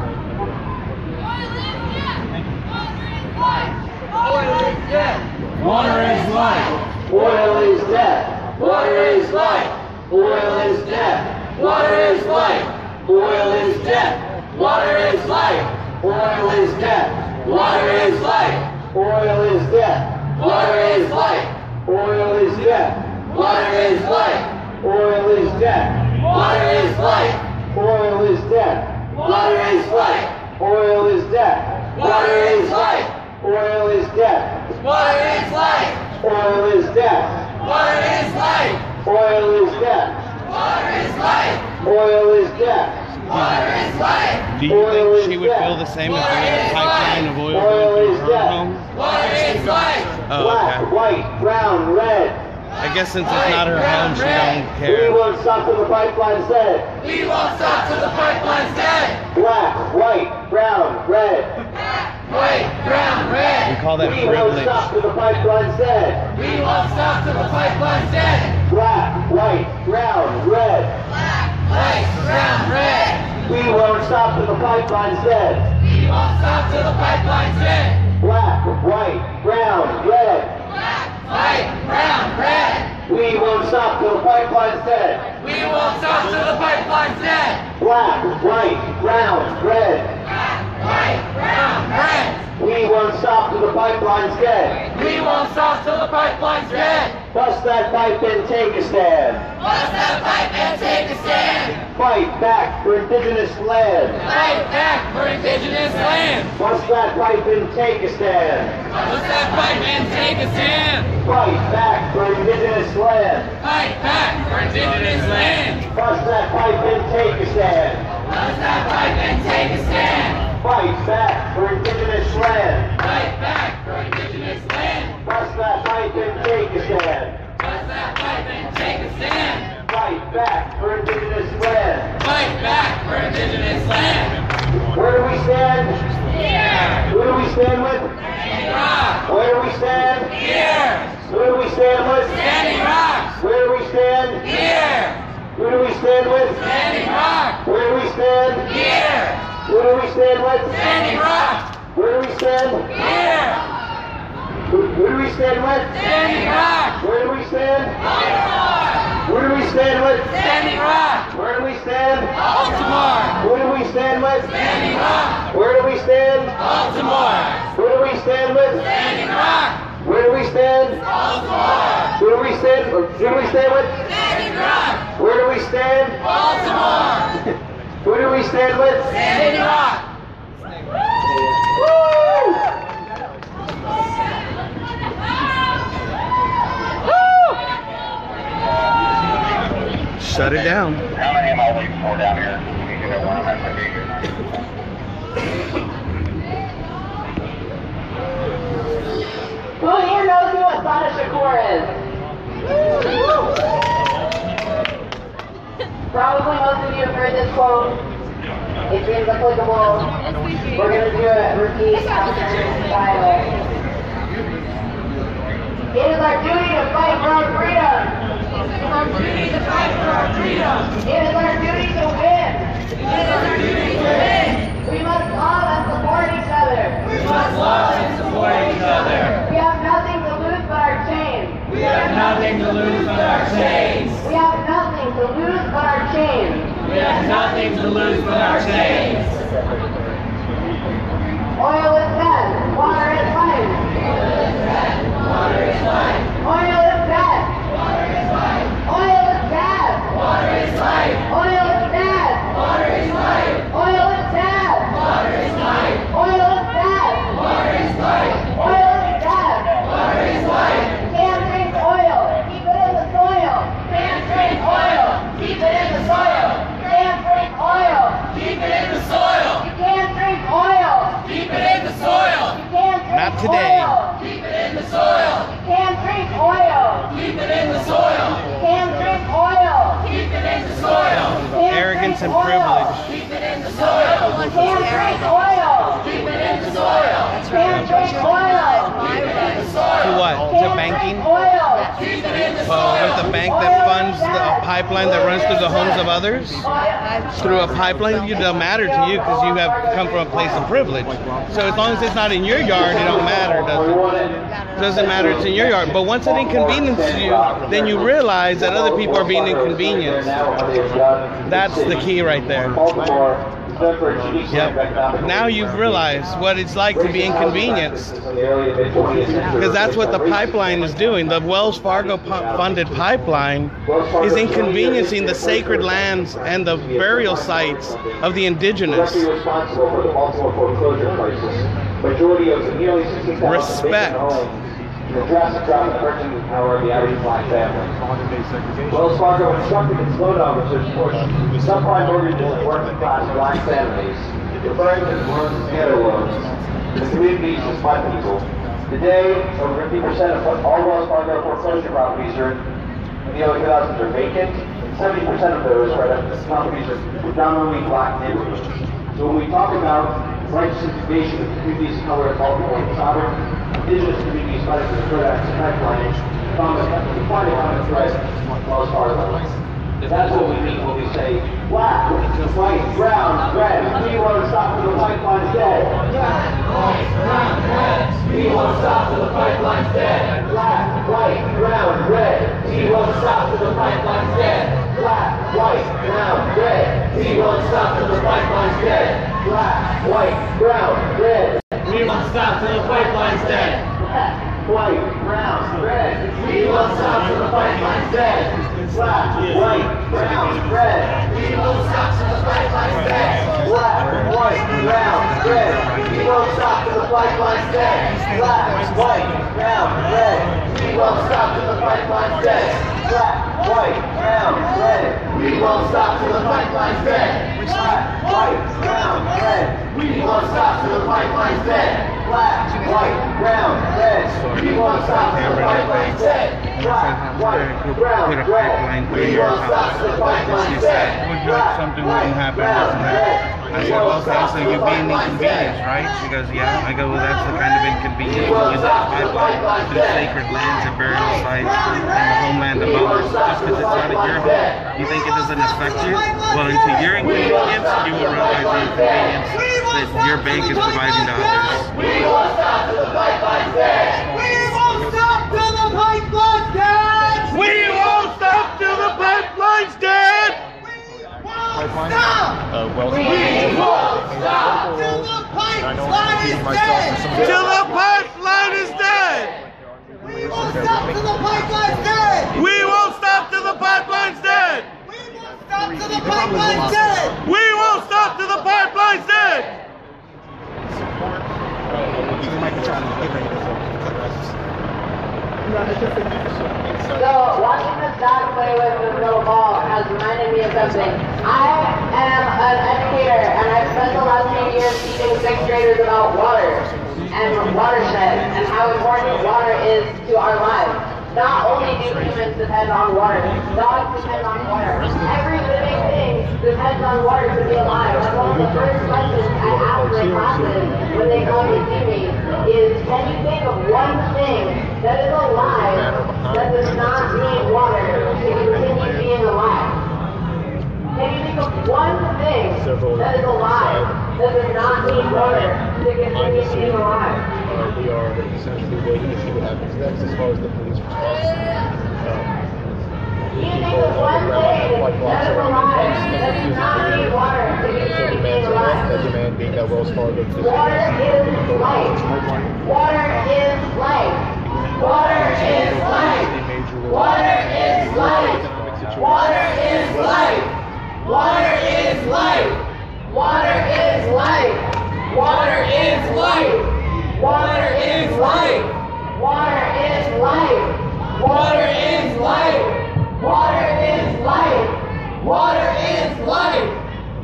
Water is life. Oil is death. Water is life. Oil is death. Water is life. Oil is death. Water is life. Oil is death. Water is life. Oil is death. Water is life. Oil is death. Water is life. Oil is death. Water is life. Oil is death. Water is life. Oil is death. Water is life. Oil is death. Water is life. Oil is death. Water is life. Oil is death. Water is life. Oil is death. Water is life. Do you think she would feel the same if there was a pipeline of oil going through her home? Water is life. Oh, Black, okay. white, brown, red. I guess since it's not her home, she don't We care. won't stop till the pipeline's dead. We won't stop till the pipeline's dead. Black, white, brown, red. Black, white, brown, red. We call that We won't privilege. stop till the pipeline's dead. We won't stop till the pipeline's dead. Black, white, brown, red. Black, white, brown, red. We won't stop till the pipeline's dead. We won't stop till the pipeline's dead. Black, white, brown, red. White, brown, red. We won't stop till the pipeline's dead. We won't stop till the pipeline's dead. Black, white, brown, red. Black, White, brown, red. We won't stop till the pipeline's dead. We won't stop till the pipeline's dead. Bust that pipe and take a stand. Bust that pipe and take a stand. Fight back for indigenous land. Fight back for indigenous land. Bust that pipe and take a stand. Bust that pipe and take a stand. Fight back for indigenous land. Fight back for indigenous land. Bust that pipe and take a stand. Bust that pipe and take a stand. Fight back for indigenous land. Fight back for indigenous land. Bust that pipe and take a stand. Bust that pipe and take a stand. Fight back for indigenous land. Fight back for indigenous land. Where do we stand? Here. Who do we stand with? Standing Rock. Where do we stand? Here. Who do we stand with? Standing Rock. Where do we stand? Here. Who do we stand with? Standing Rock. Where do we stand? Here. Who do we stand with? Standing Rock. Where do we stand? Here. Who, who do we stand with? Standing Rock. Where do we stand? Baltimore. Who do we stand with? Standing Rock. Where do we stand? Baltimore. Who do we stand with? Standing Rock. Where do we stand? Baltimore. Who do we stand with? Standing Rock. Where do we stand? Baltimore. Who do we stand? Who do we stand with? Standing Rock. Where do we stand? Baltimore. Who do we stand with? Standing Rock. Shut it down. How many am I waiting for down here? You know, one of my Who here knows who Assata Shakur is? Probably most of you have heard this quote. It seems applicable. We're going to do a repeat. It is our duty to fight for our freedom. It is our duty to fight for our freedom. It is our duty to win. It is our duty to win. We must love and support each other. We must love and support each other. We have nothing to lose but our chains. We have nothing to lose but our chains. We have nothing to lose but our chains. We have nothing to lose but our chains. Oil is dead. Water is life. Water is life. Oil is dead. Water is life. Oil is dead. Water is life. Oil is dead. Water is life. Oil is dead. Water is life. Oil is dead. Water is life. Oil is dead. Water is life. Can't drink oil. Keep it in the soil. Can't drink oil. Keep it in the soil. Can't drink oil. Keep it in the soil. You can't drink oil. Keep it in the soil. You Not today. oil. Keep it in the soil. Can't drink oil. Keep it in the soil. Can't drink oil. Keep it in the soil. Can't Arrogance and oil. privilege. Keep it in the soil. Can't drink oil. Keep it in the soil. Can't drink oil. Keep it in the soil. To what? You To banking? oil. Well, with the bank that funds the pipeline that runs through the homes of others, through a pipeline, it don't matter to you because you have come from a place of privilege. So as long as it's not in your yard, it don't matter, does it? Doesn't matter it's in your yard. But once it inconveniences you, then you realize that other people are being inconvenienced. That's the key right there. Yep. Now you've realized what it's like to be inconvenienced. Because that's what the pipeline is doing. The Wells Fargo funded pipeline is inconveniencing the sacred lands and the burial sites of the indigenous. Directly responsible for the Baltimore foreclosure crisis. Majority of the nearly 16,000 Respect. The drastic drop in purchasing power of the average black family. Wells Fargo instructed its loan officers to push subprime mortgages to working class black families, referring to the loans as ghetto loans. The communities as my people. Today, over 50% of all Wells Fargo foreclosure properties are in the early 2000s are vacant. 70% of those are properties are predominantly black neighborhoods. So when we talk about righteous integration of communities of color Baltimore and sovereign indigenous communities fighting for their rights and lifeline, economic, fighting economic threats, as far as that's what we mean when we say black, white, brown, red. We want to stop till the pipeline's dead. We won't stop till the pipeline's dead. Black, white, brown, red. We want to stop till the pipeline's dead. Black, white, brown, red. We want to stop till the pipeline's dead. Black, white, brown, red. We want to stop the pipeline's dead. White, brown, red. We won't stop till the pipeline's dead. Black, white, brown, red. We won't stop till the pipeline's dead. Black, white, brown, red. We won't stop till the pipeline's dead. Black, white, brown, red. We won't stop till the pipeline's dead. Black, white, brown, red. We won't stop till the pipeline's dead. Black, white, brown, red. We won't stop till the pipeline's dead black, white, brown, red. People on stop the pipeline set. Black, white, brown, red. People on stop the pipeline set. Black, white, brown, red. I said, okay, so you're being inconvenienced, right? She goes, yeah. I go, well, that's the kind of inconvenience when you a pipeline through sacred lands and burial sites and the homeland of others just because it's not at your home. You think it doesn't affect you? Well, into your inconvenience, you will realize the inconvenience that your bank is providing to others. We won't stop till the pipeline's dead. We won't stop till the pipeline's dead. We won't stop till the pipeline's dead! Stop Uh, Wells We won't stop till the pipeline is dead. Till the pipeline is dead! We won't stop till the pipeline's dead. We won't stop till the pipeline's dead! Stop till the pipeline's dead. We won't stop till the pipeline's dead! So watching this dog play with this little ball has reminded me of something. I am an educator and I've spent the last few years teaching sixth graders about water and watersheds and how important water is to our lives. Not only do humans depend on water, dogs depend on water. Every living thing depends on water to be alive. That's one of the first questions I ask my classes when they come to see me is, can you think of one thing that is alive that does not need water to continue being alive? Can you think of one thing that is alive that does not need water to continue being alive? Uh, we are essentially waiting to see what happens next as far as the police response. Um, Water is life. Water is life. Water is life. Water is life. Water is life. Water is life. Water is life. Water is life. Water is life. Water is life. Water is life. Water is life.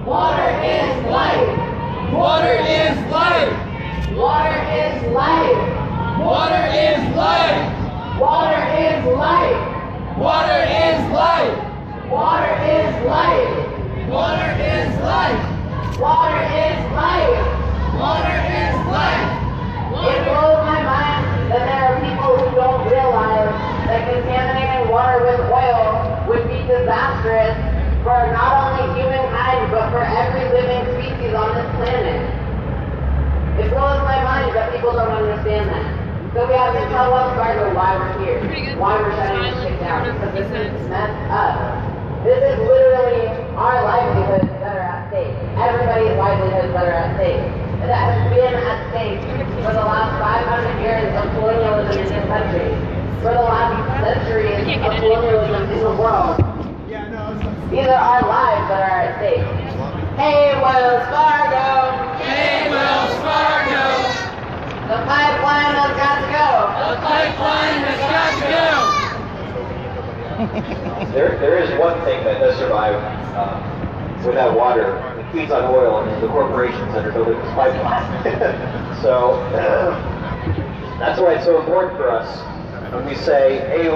Water is life. Water is life. Water is life. Water is life. Water is life. Water is life. Water is life. Water is life. Water is life. Water is life. It blows my mind that there are people who don't realize that contaminating water with oil would be disastrous for not only humankind but for every living species on this planet. It blows my mind that people don't understand that. So we have to tell Wells Fargo why we're here, why we're shutting this shit down, because this is messed up. This is literally our livelihoods that are at stake. Everybody's that has been at stake for the last 500 years of colonialism in this country, for the last century of colonialism in the world. These are our lives that are at stake. Hey, Wells Fargo! Hey, Wells Fargo! The pipeline has got to go! The pipeline has got to go! there, there is one thing that does survive uh, without water, it feeds on oil, and the corporations that are building this pipeline. so that's why it's so important for us when we say, "Hey,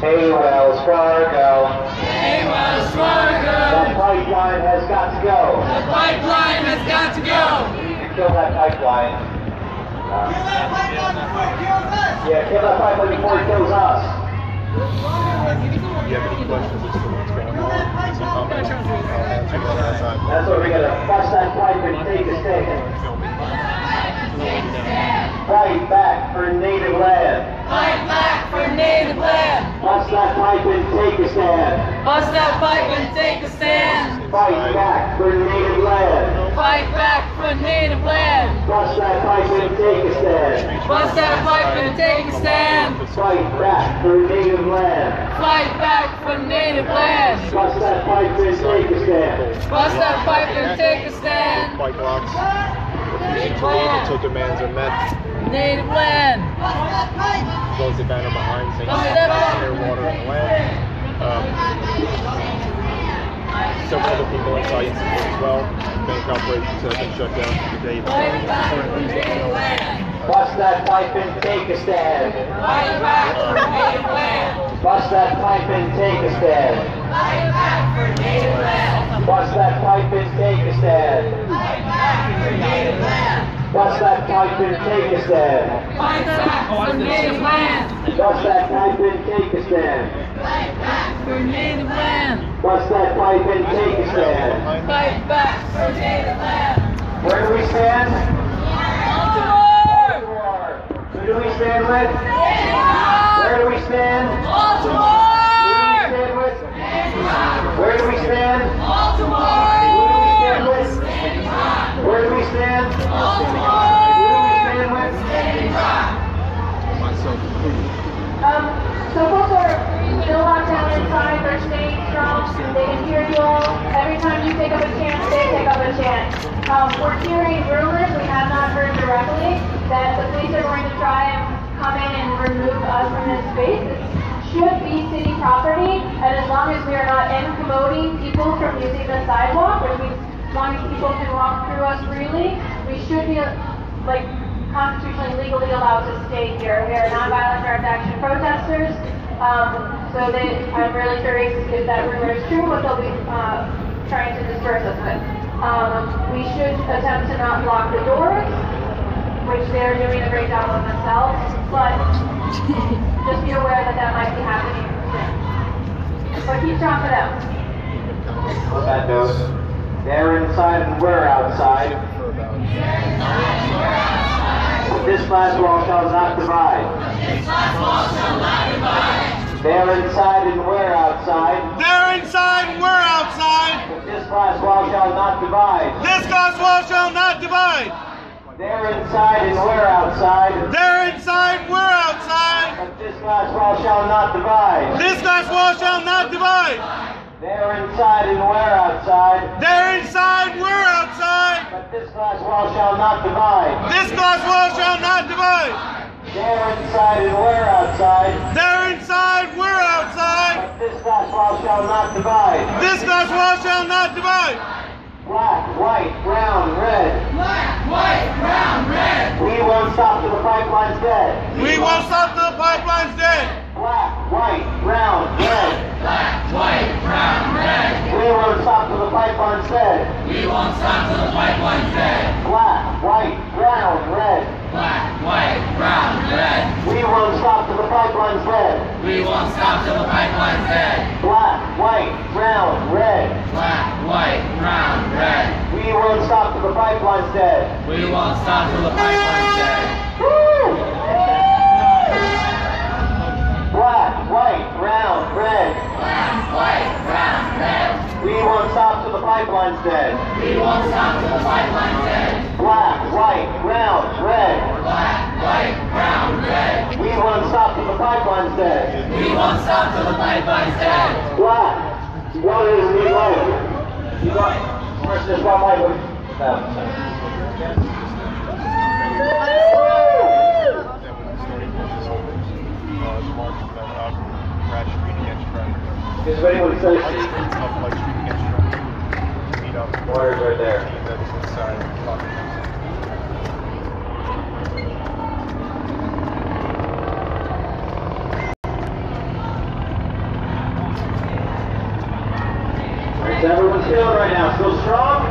hey, Wells Fargo." Hey, Wells Fargo! The pipeline has got to go. The pipeline has got to go! Kill that pipeline. Uh, yeah, kill that pipeline before it kills us. Do you have any questions as to what's going on? Some comments? I'll answer that as That's where we gotta bust that pipe and take a stand. Fight back for native land. Fight back for native land! Bust that pipe and take a stand. Bust that pipe and take a stand! Fight back for native land. Fight back for native land! Bust that pipe and take a stand. Bust that pipe and take a stand! Fight back for native land. Fight back for native land! Bust that pipe and take a stand. Bust that pipe and take a stand! Bike locks. Refusing to leave until demands are met. Native land! Close the banner behind saying Bust that pipe. air, water, and land. Um, several other people in support as well. Bank operations have been shut down for the day. Bust that pipe and take a stand. Bust that pipe and take a stand. Bust that pipe and take a stand. Bust that pipe and take a stand. Bust that pipe and take a stand. Fight back for native land! Bust that pipe and take stand. Fight back for native land! Where do we stand? Baltimore! Baltimore. Who do we stand with? Where do we stand? Baltimore! Who do we stand with? Where do we stand? Who do we stand Baltimore! with? Where do we stand? Baltimore. Who do we stand with? Um, so folks are still locked down inside, they're staying strong, they can hear you all. Every time you take up a chance, they take up a chance. Um, we're hearing rumors, we have not heard directly, that the police are going to try and come in and remove us from this space. It should be city property, and as long as we are not incommoding people from using the sidewalk, which as long people can walk through us freely, we should be, like, constitutionally legally allowed to stay here. We are nonviolent direct action protesters. Um, so they, I'm really curious if that rumor is true, what they'll be uh, trying to disperse us with. Um, we should attempt to not block the doors, which they're doing a great job of themselves, but just be aware that that might be happening soon. But keep strong for them. On that note, they're inside and we're outside. This glass wall shall not divide. They're inside and we're outside. They're inside and we're outside. This glass wall shall not divide. This glass wall shall not divide. They're inside and we're outside. They're inside, we're outside. But this glass wall shall not divide. This glass wall shall not divide. They're inside and we're outside. They're inside, we're outside. But this glass wall shall not divide. This glass wall shall not divide. They're inside and we're outside. They're inside, we're outside. But this glass wall shall not divide. This glass wall shall not divide. Black, white, brown, red. Black, white, brown, red! We won't stop till the pipeline's dead. We won't stop till the pipeline's dead. Black, white, brown, red. Black, white, brown, red! We won't stop till the pipeline's dead. We won't stop till the pipeline's dead! Black, white, brown, red. Black, white, brown, red! We won't stop till the pipeline's dead. We won't stop till the pipeline's dead! Black, white, brown, red. Black, white, brown, red! We won't stop till the pipeline's dead. We won't stop till the pipeline's dead! Black, white, brown, red. Black, white, brown, red! We won't stop till the pipeline's dead. We won't stop till the pipeline's dead! Black, white, brown, red. Black, white, brown, red. We won't stop till the pipeline's dead. We won't stop till the pipeline's dead. Black, water is the life. You got, first there's one life. Is there anyone says Water's right there. Right now. Still strong?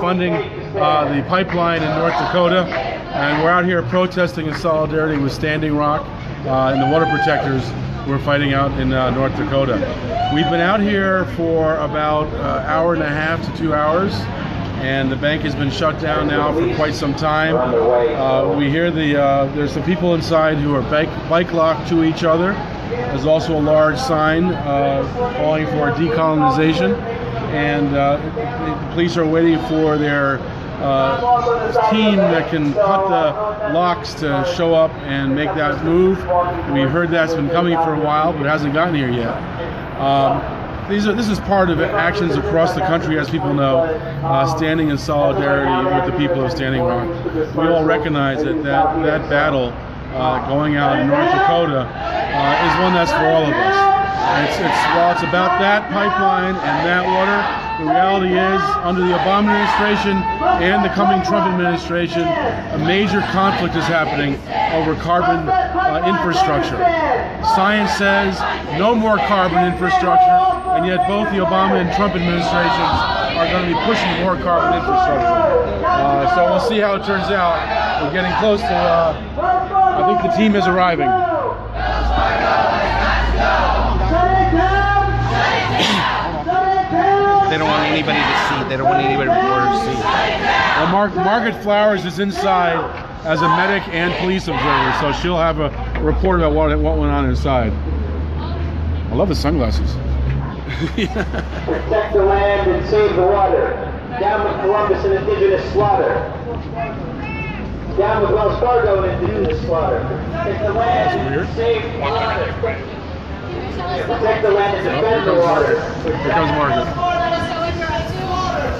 Funding uh, the pipeline in North Dakota, and we're out here protesting in solidarity with Standing Rock uh, and the water protectors we're fighting out in uh, North Dakota. We've been out here for about an hour and a half to two hours, and the bank has been shut down now for quite some time. Uh, we hear the uh, there's some people inside who are bike, bike locked to each other. There's also a large sign uh, calling for decolonization, and uh, the police are waiting for their uh, team that can cut the locks to show up and make that move. We heard that's been coming for a while, but hasn't gotten here yet. Um, these are, this is part of actions across the country, as people know, uh, standing in solidarity with the people of Standing Rock. We all recognize that that, that battle uh, going out in North Dakota uh, is one that's for all of us. It's, it's while it's about that pipeline and that water, the reality is under the Obama administration and the coming Trump administration, a major conflict is happening over carbon uh, infrastructure. Science says no more carbon infrastructure, and yet both the Obama and Trump administrations are going to be pushing more carbon infrastructure. Uh, so we'll see how it turns out. We're getting close to. Uh, I think the team is arriving. They don't want anybody to see. They don't want anybody reporters to see. Well, Mar- Margaret Flowers is inside as a medic and police observer, so she'll have a report about what, what went on inside. I love the sunglasses. Protect the land and save the water. Down with Columbus and indigenous slaughter. Down with Wells Fargo and indigenous slaughter. Protect the land and save the water. Protect the land and defend the water. Here comes Margaret.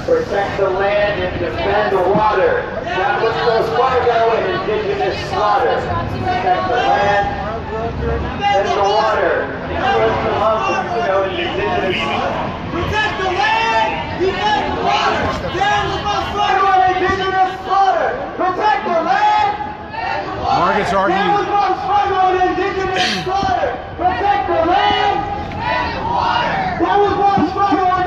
Protect the land and defend the water. Down with Wells Fargo and indigenous slaughter. Protect the land and the water. Down with Columbus, you and indigenous Protect the land, defend the water. Down with Wells Fargo and indigenous slaughter. Protect the land. Down arguing. with Wells Fargo and indigenous slaughter. Protect the land. And the water. Down with Wells Fargo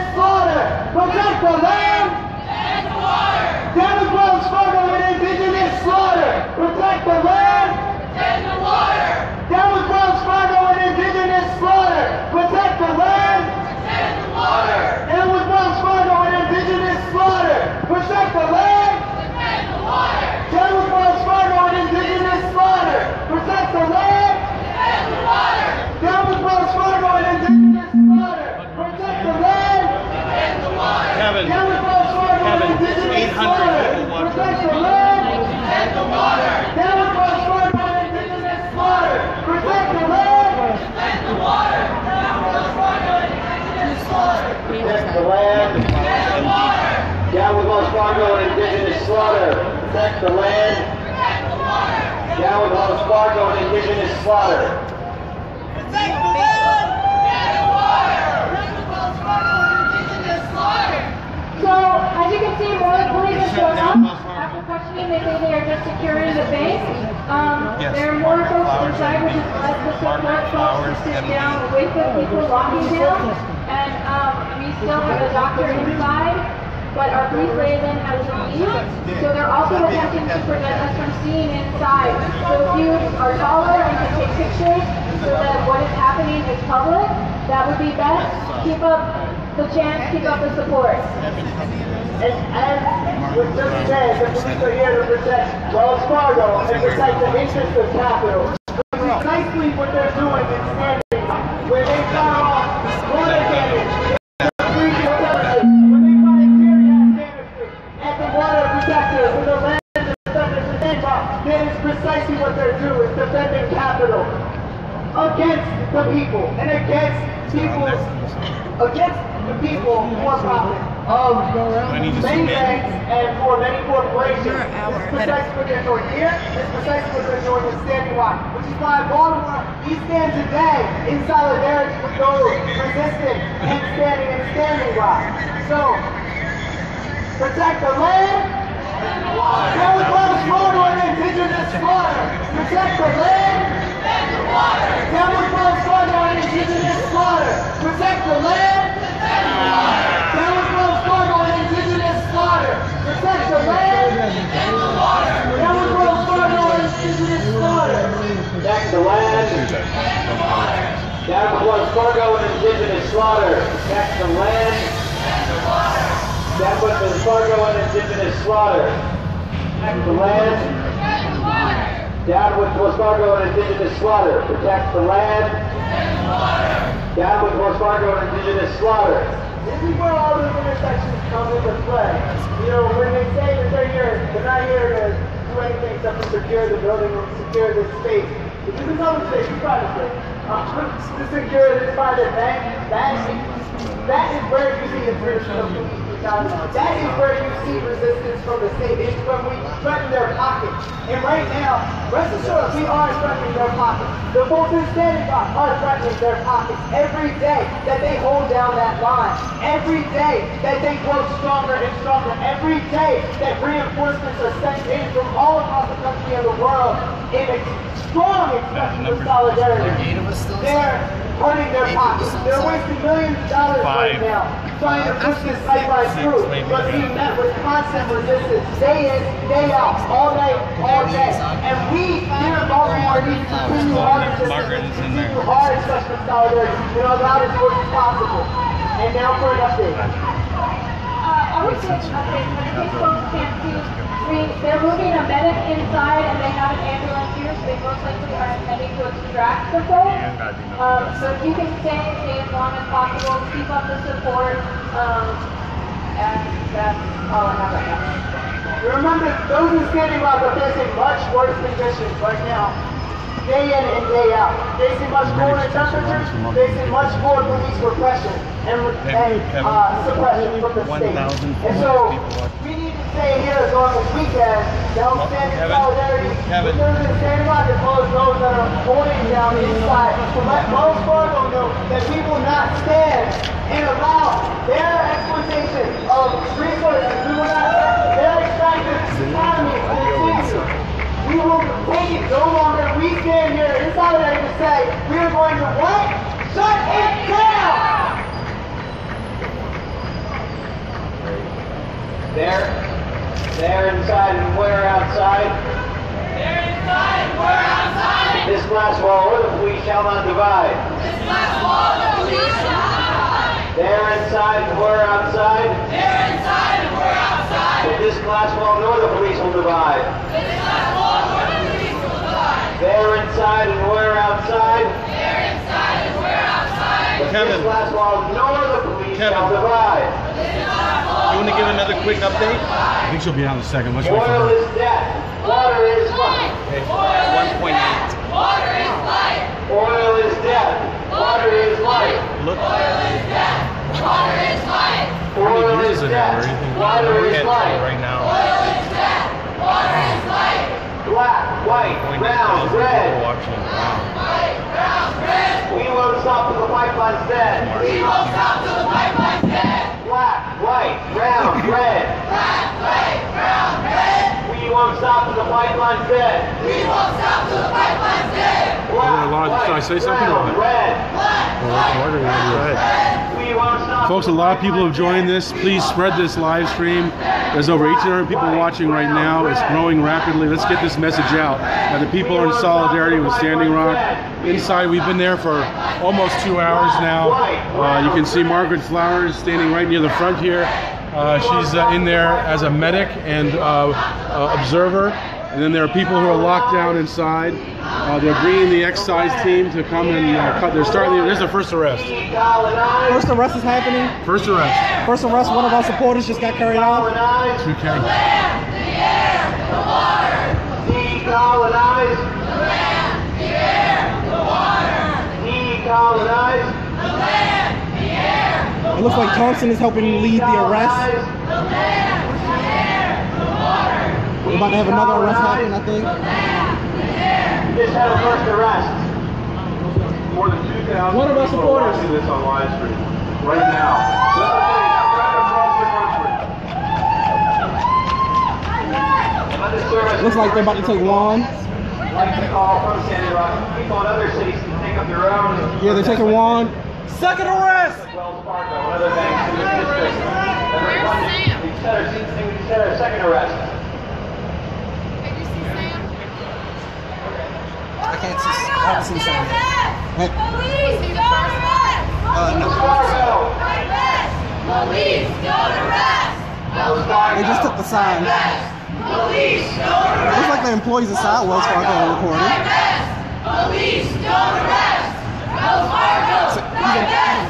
and slaughter. Protect the land. And the water. Down with Wells Fargo and indigenous slaughter. Protect the land. And the water. Down with Wells Fargo and indigenous slaughter. Protect the land. And the water. Down with Wells Fargo and indigenous slaughter. Protect the land. And the water. Down with Wells Fargo and indigenous slaughter. Protect the land. And the water. Down with Wells Fargo and indigenous slaughter. Protect the land. And the water. Kevin. Kevin, indigenous 800 slaughter. people watching. Protect the indigenous slaughter. Protect the land. And the water. Indigenous slaughter. Protect the land. Down with Wells and indigenous slaughter. Protect the land. And the water. Down with Wells and indigenous slaughter. Protect the land and the water. Slaughter. So, as you can see, more police have shown up. After questioning, they say they are just securing the base. Um, Yes. there are more folks inside, which is led the support folks to sit down with the people locking down. And um, we still have a doctor inside, but our police liaison has to leave. So they're also attempting to prevent us from seeing inside. So if you are taller and can take pictures so that what is happening is public, that would be best. Keep up the chance, keep up the support. And as was just said, the police are here to protect Wells Fargo and protect the interests of capital. Precisely what they're doing is standing where they fire off water damage, that is precisely what they're doing, defending capital against the people and against people's against the people for profit of many banks and for many corporations. This is precisely what they're doing here. This is precisely what they're doing in Standing Rock, which is why Baltimore, we stand today in solidarity with those resisting and standing in Standing Rock. So, protect the land. Down with Wells Fargo and indigenous slaughter. Protect the land. Down with Wells Fargo and indigenous slaughter. Protect the land. Down with and indigenous slaughter. Protect the land. Protect the land. Wells Fargo and indigenous slaughter. Protect the land. Wells Fargo and indigenous slaughter. Protect the land. Wells Fargo and indigenous slaughter. Protect the land. Wells Fargo and indigenous slaughter. This is where all those intersections come into play. You know, when they say that they're here, they're not here to do anything except to secure the building or secure this space. This is another space, it's private space. Uh, to secure this private bank, that, that is where you see the first of That is where you see resistance from the state. It's when we threaten their pockets. And right now, rest assured, we are threatening their pockets. The folks in Standing Rock are threatening their pockets every day that they hold down that line. Every day that they grow stronger and stronger. Every day that reinforcements are sent in from all across the country and the world in a strong expression of solidarity. They're hurting their pockets. They're wasting millions of dollars right Five. now trying to push this pipeline through, but being met with constant resistance, day in, day out, all night, all day. And we here in Baltimore need to continue our resistance, continue our expression of solidarity in our loudest voice as possible. And now for an update. I would say an update, but if these folks can't see, we, they're moving a medic inside and they have an ambulance here, so they most likely are intending to extract the folks. Um, so if you can stay, stay as long as possible, keep up the support, um, and that's all I have right now. Remember, those in Standing Rock are facing much worse conditions right now, day in and day out. Facing much colder temperatures, facing much more police repression and, and uh, suppression from the state. And so, we need to stay here as long as we can to help stand in solidarity with those in Standing Rock as well as those that are holding down inside to let Wells Fargo know that we will not stand and allow their exploitation of resources. We will not let their extractive economy continue. We will take it no longer. We stand here in solidarity to say we are going to what? Shut it down! There, there inside and where outside. There inside, we're outside. This glass wall the police shall not divide. This glass wall, the police shall not hide. There inside and where outside. There inside, and we're outside. With this glass wall nor the police will divide. This glass wall, where the police will divide. There inside and where outside. There inside, and we're outside. With Kevin. this glass wall nor the police Kevin. shall divide. You want to give another quick update? I think she'll be out in a second. Let's wait for her. is death. Water is life. One point eight. Water is life. Oil is death. Water is life. Look. Oil is death. Water is life. Oil is does it have or death. Water is can't life. tell right now. Oil is death. Water is life. Black, white, Point eight brown, red. watching. Wow. White, brown, red. We won't stop till the pipeline's dead. We won't stop till the pipeline's dead. Black, white, brown, red. Black, white, brown, red. We won't stop till the pipeline's dead. We won't stop till the pipeline's dead. Black, allowed- should I say something or brown, what? red. Go We won't stop. Folks, a lot of people have joined this. Please spread this live stream. There's over 1,800 people watching right now. It's growing rapidly. Let's get this message out. That the people are in solidarity with Standing Rock. Inside, we've been there for almost two hours now. Uh, you can see Margaret Flowers standing right near the front here. Uh, she's uh, in there as a medic and uh, uh, observer. And then there are people who are locked down inside. Uh, they're bringing the excise team to come and uh, cut. They're starting. The, there's the first arrest. First arrest is happening. First arrest. First arrest, one of our supporters just got carried off. Decolonize, 2K. The air, the water. decolonize, The land, the air, the water. decolonize, The land, the air, the It looks like Thompson is helping lead the arrest. decolonize, The land, the air, the water. We're about to have another arrest happen, I think. Just had a first arrest. More than 2,000 One of our people are supporters. watching this on live stream right now. Just to say, spread across the country. Looks like they're about to take one. Like to call from Standing Rock. People in other cities can take up their own Yeah, they're taking one. Second arrest! Wells Fargo and other banks in the district. Everyone, we set our, we set our second arrest. I can't see. I haven't seen Sam yet. Police, don't arrest. uh, no. Fargo. Arrest. Police, don't arrest. Wells Fargo. They just took the sign. Police, don't arrest. Looks like the employees inside Wells Fargo are recording. Police, don't arrest. Wells Fargo, divest.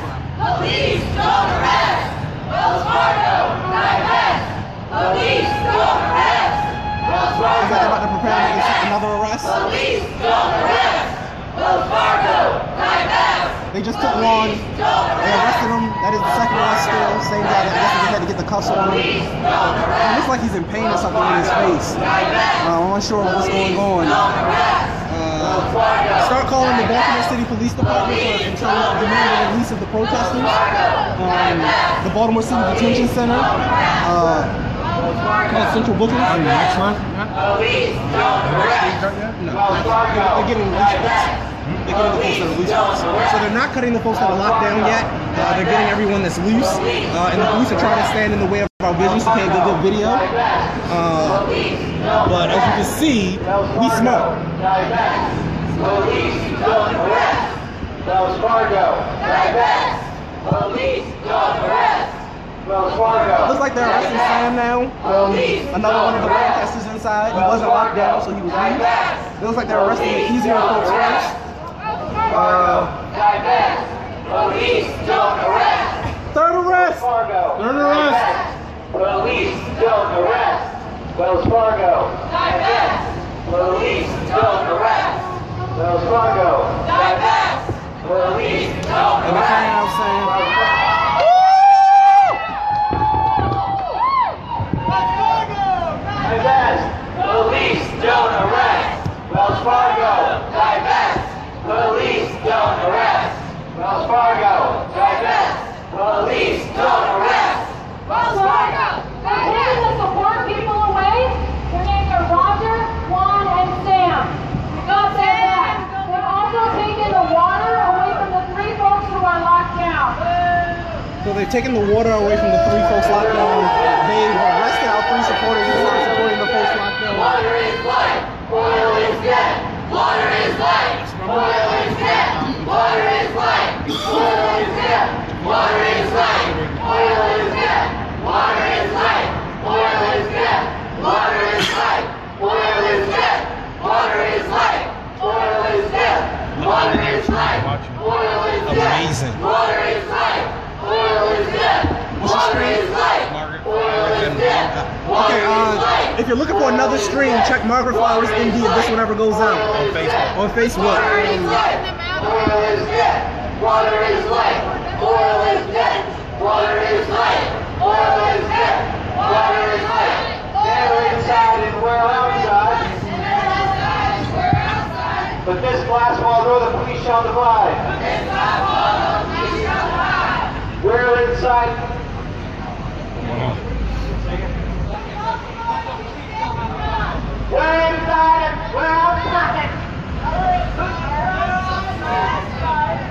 Police, don't arrest. Wells Fargo, divest. Police, don't arrest. Wells Looks like they're Fargo, about to prepare to another arrest. Police, don't arrest. Wells Fargo, divest. They just took one. They arrested him. That is the second arrest still. Same guy that I guess they just had to get the cuffs on him. It looks like he's in pain or something in his face. Uh, I'm unsure what's going on. Start calling the Baltimore City Police Department for terms of demanding the release of the protesters. Um, the Baltimore City Detention Center. Uh, called Central Booking. next one. Police don't arrest. No, they're getting. They're getting the folks that are loose. So they're not cutting the folks that are locked down yet. Uh, they're getting everyone that's loose. Uh, and the police are trying to stand in the way of our vision so can't get good video. Uh, but as you can see, we smoke. Police don't arrest. Wells Fargo. Divest. Police don't arrest. Wells Fargo. Looks like they're arresting Sam now. Um, another one of the protesters inside. He wasn't locked down, so he was loose. It looks like they're arresting the easier folks first. Uh, Divest. Police don't arrest. third arrest. Third arrest. Police don't arrest. Wells Fargo. Divest. Police don't arrest. Wells Fargo. Divest. Police don't coming out saying, Divest. Police don't arrest. Wells Fargo. Divest. Police don't arrest. Wells Fargo. Divest. Police don't arrest. Wells Fargo! They're taking the support people away. Their names are Roger, Juan, and Sam. God said that. They're also taking the water away from the three folks who are locked down. So they've taken the water away from the three folks locked down. They've arrested our three supporters who are supporting the folks locked down. Water is life. Oil is death. Water is life. Oil is death. Water is life. Oil is death. Water is life. Oil is death. Water is life. Oil is death. Water is life. Oil is death. Water is life. Oil is death. Water is life. Oil is death. Amazing. Water is life. Oil is death. Water is life. Oil is death. Okay, uh, if you're looking for another stream, check Margaret Flowers MD if this one ever goes out. On Facebook. On Facebook. Water is life. Oil is death. Water is life. Oil is death. Water is life. Oil is death. Water is life. They're inside and we're outside. But this glass wall nor the police shall divide. Where inside? Where inside and where outside?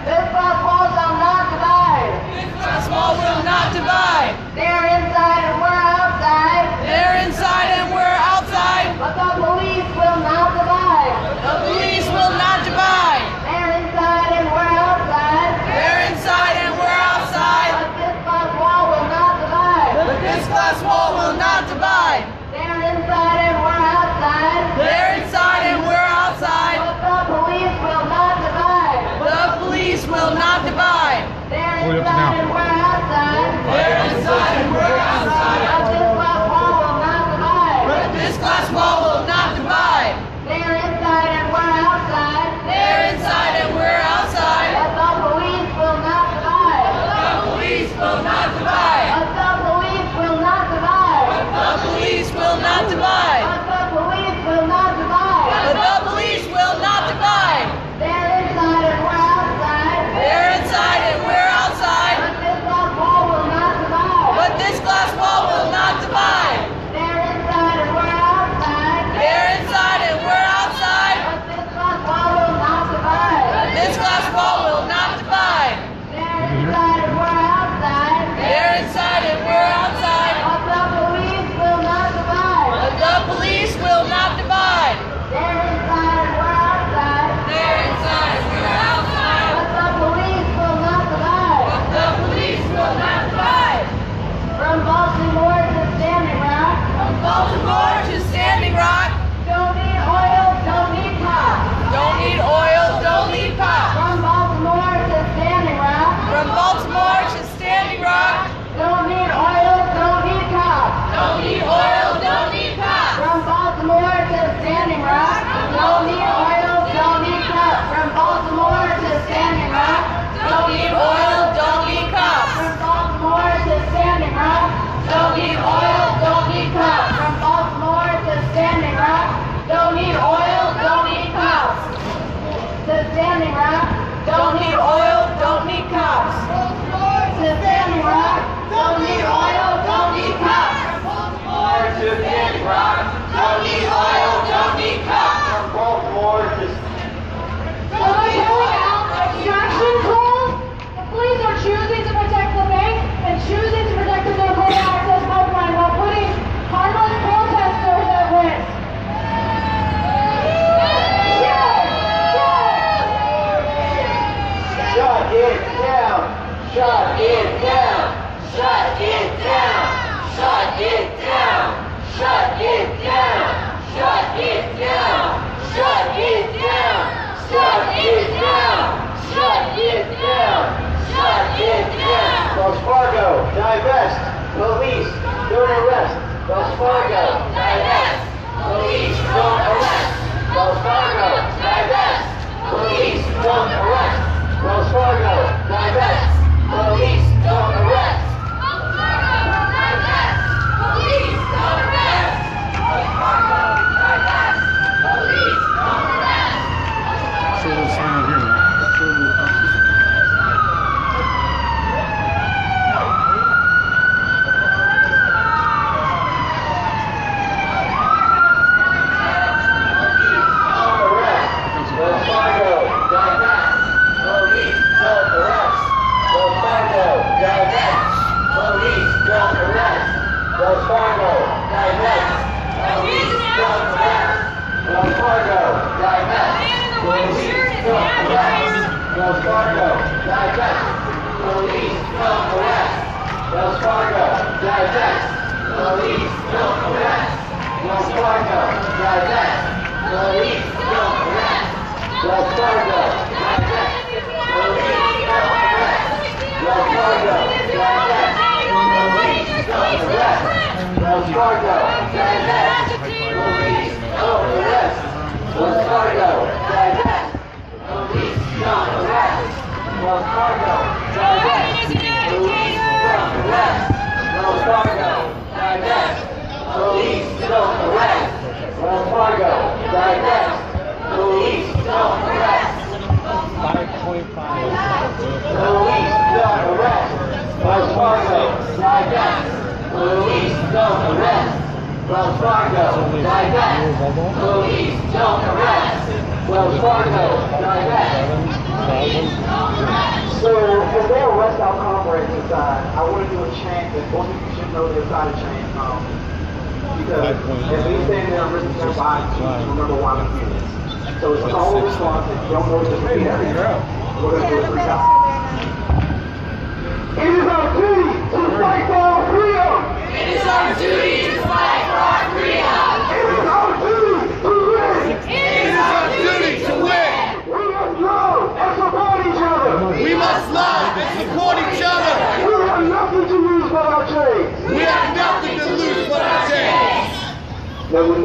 This gospel will not divide. This gospel will not divide. They're There is glass wall will not divide. They're inside and we're outside. They're inside and we're outside. But the police will not divide. The police will not divide. They're Hold it up inside and we're outside. They're inside and we're outside. But this glass wall will not divide. But this glass wall will not divide. They're inside and we're outside. They're inside and we're outside. But the police will not divide. The police will not divide. But the police will not divide. The police will not divide.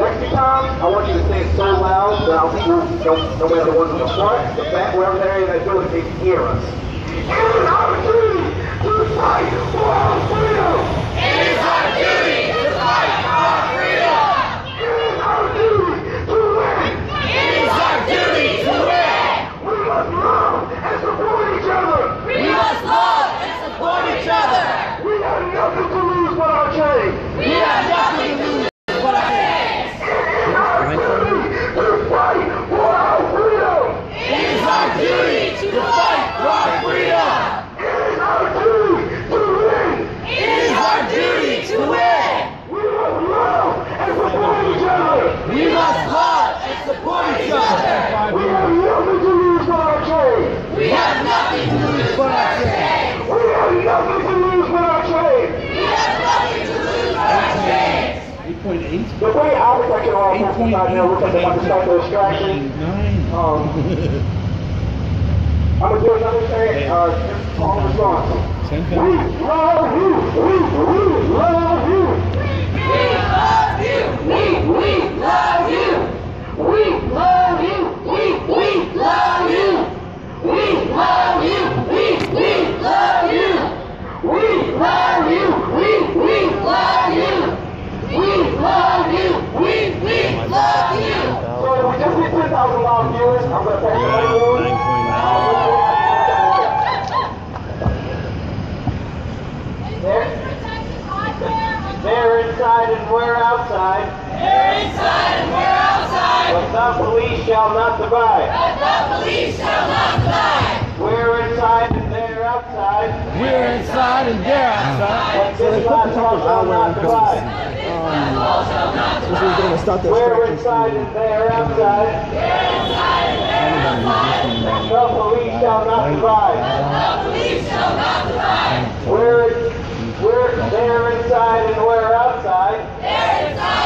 next time, I want you to say it so loud that I'll hear no, no matter the ones in the front, the back, wherever that area that do they hear us. It is our duty to fight for our freedom. He's the way I was second round passes out there looks like oh, they want to start the distraction. I'm going to do another thing. Uh, response. We love you! We, we love you! We love you! We, we love you! We love you! We, we love you! We love you! We, we love you! We love you! We, we love you! We love you. We, we love you. So we just need 10,000 viewers. I'm going to thank everyone. They're inside and we're outside. They're inside and we're outside. But the police shall not divide. But the police shall not divide. We're inside and they're outside. We're inside and they're outside. But this law shall not divide um, we're going to start this We're inside and they're outside. The police shall not divide. The police shall not divide. We're, we're, they're inside and we're outside. They're inside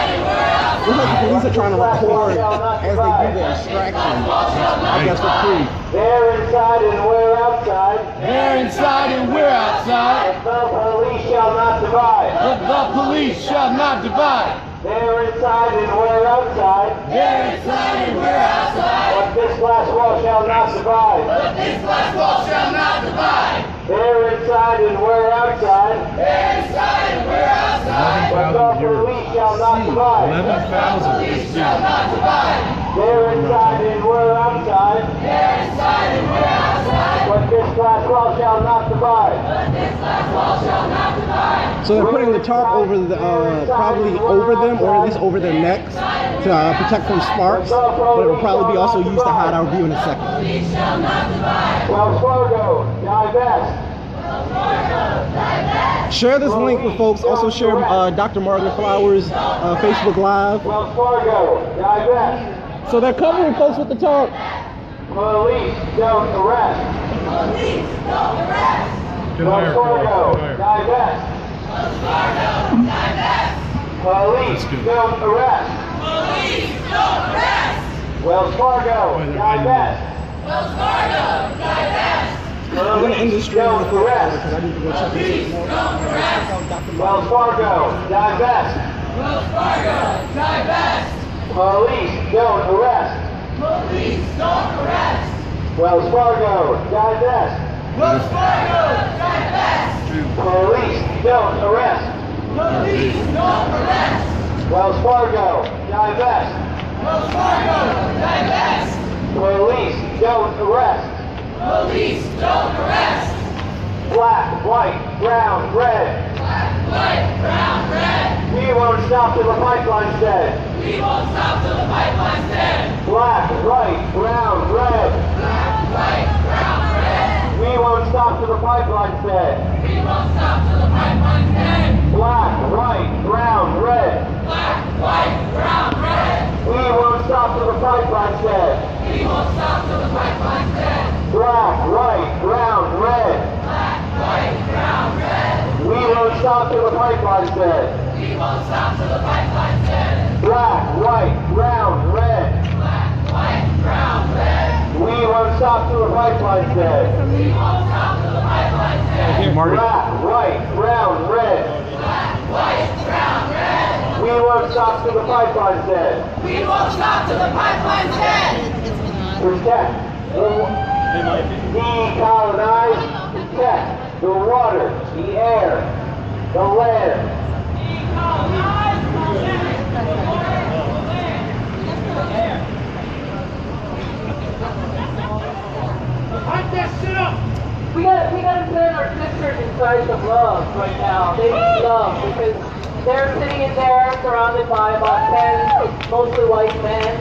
Looks like the police are trying to record as they do the extraction. I guess for free. They're inside and we're outside. They're inside and we're outside. The police shall not divide. But the police shall not divide. They're inside and we're outside. They're inside and we're outside. But this glass wall shall not divide. But this glass wall shall not divide. They're inside and we're outside. They're inside and we're outside. But the police shall not divide. Eleven thousand. Police shall not. They're inside and we're outside. They're inside and we're outside. But this glass wall shall not divide. But this glass wall shall not divide. So they're putting the tarp over the, uh, probably over them or at least over their necks to uh, protect from sparks. But it will probably be also used to hide our view in a second. Police shall not divide. Wells Fargo, divest. Share this link with folks. Also share uh, Dr. Margaret Flowers' uh, Facebook Live. Wells Fargo, divest. So they're covering folks with the talk. Police don't arrest. Police don't arrest. Get Wells higher, Carl. Fargo, divest. Wells Fargo, divest. Police don't arrest. Police don't arrest. Wells Fargo, Wait, they're hiding divest. Wells Fargo, divest. We're going to end this stream Don't real arrest. because I need to go check this arrest. Wells Fargo, divest. Wells Fargo, divest. Police don't arrest. Police don't arrest. Wells Fargo, divest. Wells Fargo, divest. Police don't arrest. Police don't arrest. Wells Fargo, divest. Wells Fargo, divest. Police don't arrest. Police don't arrest. Black, white, brown, red. Black, white, brown, red. We won't stop till the pipeline's dead. We won't stop till the pipeline's dead. Black, white, brown, red. Black, white, brown, red. We won't stop till the pipeline's dead. We won't stop till the pipeline's dead. Black, white, brown, red. Black, white, brown, red. We won't stop till the pipeline's dead. We won't stop till the pipeline's dead. Black, white, brown, red. Black, white, brown, red. We won't stop till the pipeline's dead. We won't stop till the pipeline's dead. Black, white, brown, red. Black, white, brown, red. We won't stop till the pipeline's dead. We won't stop till the pipeline's dead. Margaret. Black, white, brown, red. Black, white, brown, red. We won't stop till the pipeline's dead. We won't stop till the pipeline's dead. Protect. the- Colonize, protect the water, the air, the land. We gotta, we gotta send our sisters inside the love right now. They need love because they're sitting in there surrounded by about 10 mostly white men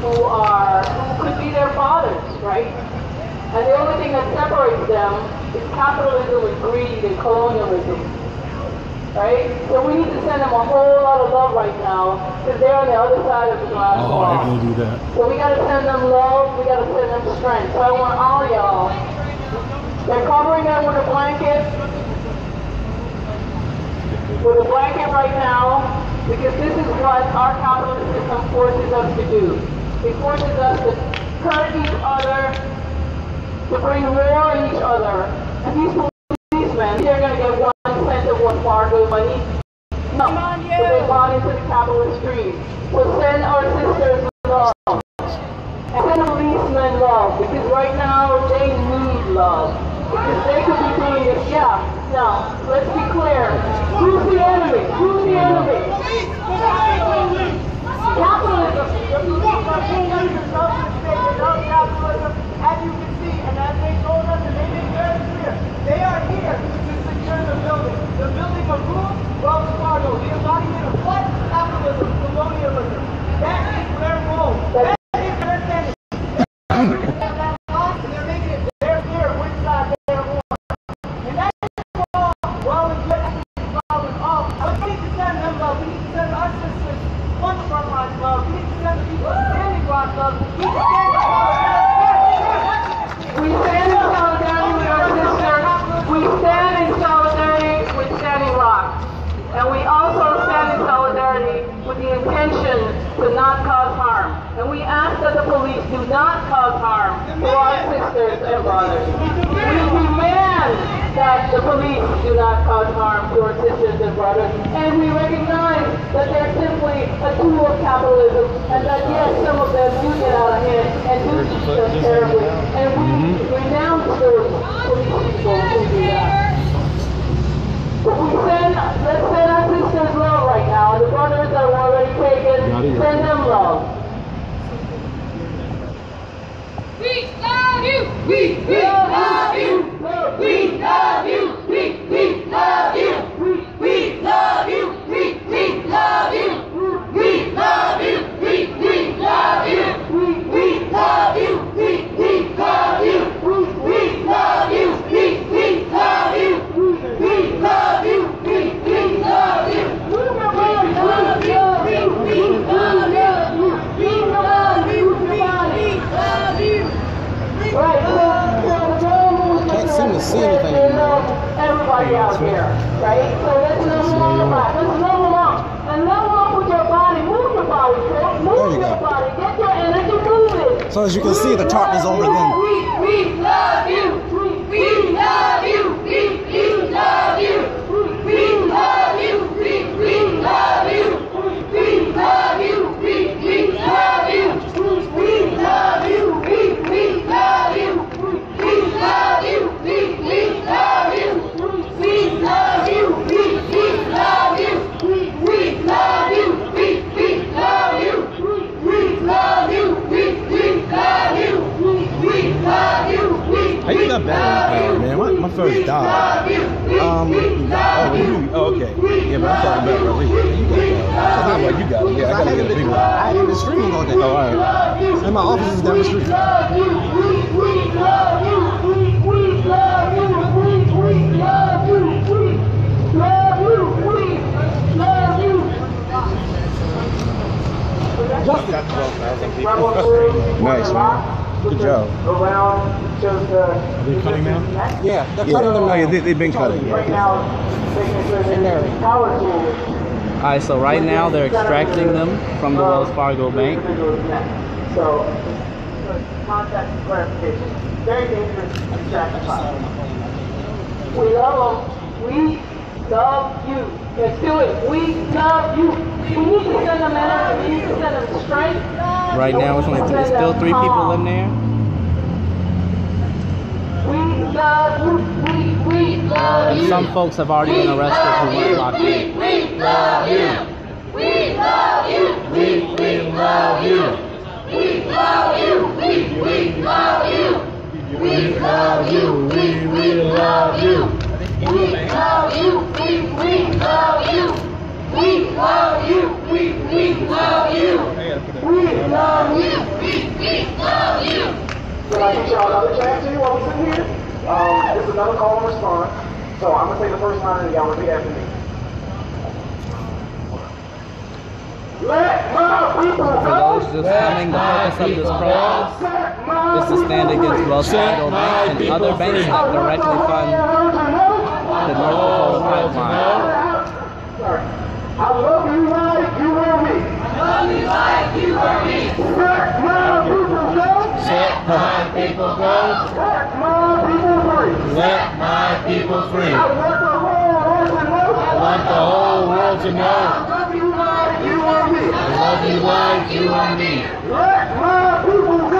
who are, who could be their fathers, right? And the only thing that separates them is capitalism and greed and colonialism. Right? So we need to send them a whole lot of love right now because they're on the other side of the glass Oh, wall. Can do that. So we gotta send them love, we gotta send them strength. So I want all y'all, they're covering them with a blanket, with a blanket right now, because this is what our capitalist system forces us to do. It forces us to hurt each other, to bring war on each other. And these policemen, they're gonna get one cent of what Fargo money. No, they bought into the capitalist stream. So send our sisters love. And send policemen love, because right now they need love. Because they could be doing this, yeah. Now, let's be clear. Who's the enemy? Who's the enemy? Capitalism. The police are paying us to love the and love capitalism, as you can see, and as they told us, and they made very clear, they are here to secure the building. The building of who? Wells Fargo. The embodiment of what? Capitalism, colonialism. That is their role. That is their We stand in solidarity with our sisters. We stand in solidarity with Standing Rock. And we also stand in solidarity with the intention to not cause harm. And we ask that the police do not cause harm to our brothers. We demand that the police do not cause harm to our sisters and brothers. And we recognize that they're simply a tool of capitalism and that yes, some of them do get out of hand and do treat us terribly. And we renounce those police people who do that. We send, let's send our sisters love right now. The brothers that are already taken, send them love. We love you. We we love you. We love you. We we love you. We we love you. We we love you. We love you. We we love you. We love you. We we love you. We love you. We we love you. We love you. We love you. Right, so, so the goal Can't seem to see anything anymore. everybody out here, right? So let's numb them. Let's them up. And them up with your body. Move your body. Move your body. Get your energy moving. So as you can see, the tarp is over them. We we love you. We love you. We we love you. We love you. We we love you. We love you. We we love you. We love you. We we love you. We not bad man. My, my first died. Um, oh, you, oh, okay. Yeah, but I'm talking about relief. You got that. Well, you got it. Yeah, I gotta get a big one. I ain't been streaming all day. Oh, all right. And my office is down the street. love you. We we love you. We we love you. We we love you. We love you. We love you. Nice, man. Good job. Around just, uh, Are they cutting now? Yeah, they're Yeah. cutting them Oh, now. yeah, they- they've been cutting, yeah. right now, making sure that there. power tools. Alright, so right now they're extracting them from the Wells Fargo bank. So, contact clarification. Very dangerous extraction. We love them. We love you. Let's do it. We love you. We need to send them energy. We need to send them strength. Right now it's only it's still three people in there. We love you. We, we love And some folks have already been arrested who weren't locked in. We love you. We love you. We we love you. We love you. We we love you. We love you. We we love you. We love you. We we love you. We love you. We we love you. We love you. We we love you. Can I get y'all another chance here while we sit here? Um, this is another call and response. So I'm gonna say the first line and y'all repeat after me. Let my people For go. those just coming, the purpose of this protest is to stand against Wells Fargo Bank and other banks that directly fund the North Dakota pipeline. I love you like you and me. I Love you like you or me. Let my people go. Set my people go. Let my people free. Let my people free. I want the whole world to know. I want the whole world to know. I love you like you and me. I love you like you and me. Let my people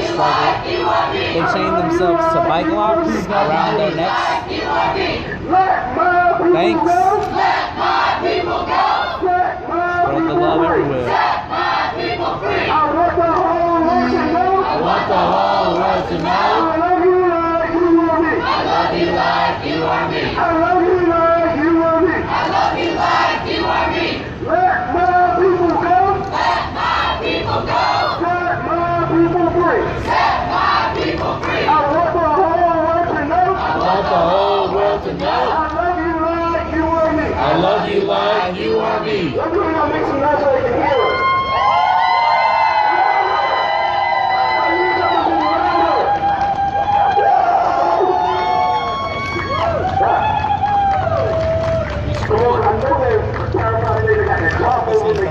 power struggle. They chained themselves to bike locks around their necks. Thanks. Spread the love everywhere. I want the whole world to know. I love you like you are me. I love you like you are me. I love you like you are me. you are me.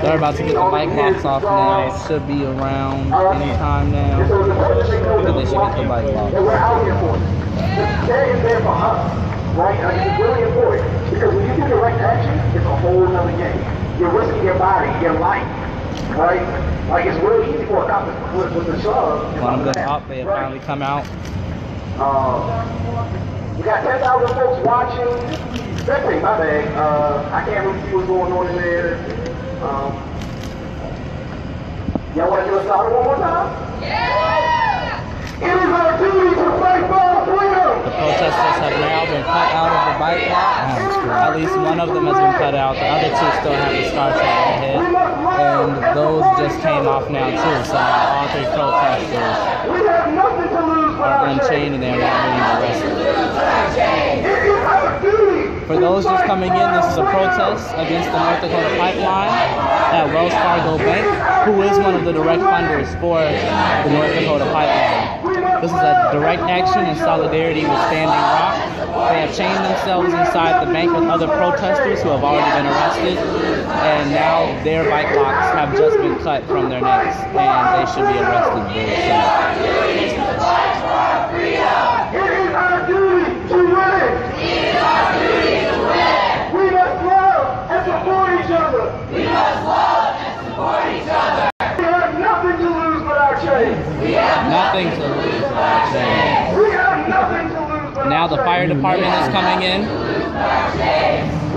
They're about to get the mic locks off now. It should be around any time now. But they should get the mic locks. And we're out here for it. The care is there for us, right? And it's really important because when you do direct action, it's a whole other game. You're risking your body, your life, right? Like it's real easy for a cop to- with, with the shove. One of them up, they have finally come out. Um, we got 10,000 folks watching. Spectating, my bad. Uh, I can't really see what's going on in there. Um, y'all want to do a solid one more time? Yeah! It is our duty to fight for freedom! The protesters have now been cut out of the bike. At least one of them has been cut out. The other two still have the scars on their head. And those just came off now too. So all three protesters are unchained and they're not being arrested. For those just coming in, this is a protest against the North Dakota pipeline at Wells Fargo Bank, who is one of the direct funders for the North Dakota pipeline. This is a direct action in solidarity with Standing Rock. They have chained themselves inside the bank with other protesters who have already been arrested, and now their bike locks have just been cut from their necks, and they should be arrested very soon. It is our duty to win! It is our duty to win! We must love and support each other! We must love and support each other! We have nothing to lose but our chains! We have Nothing to lose. Now the fire department is coming in.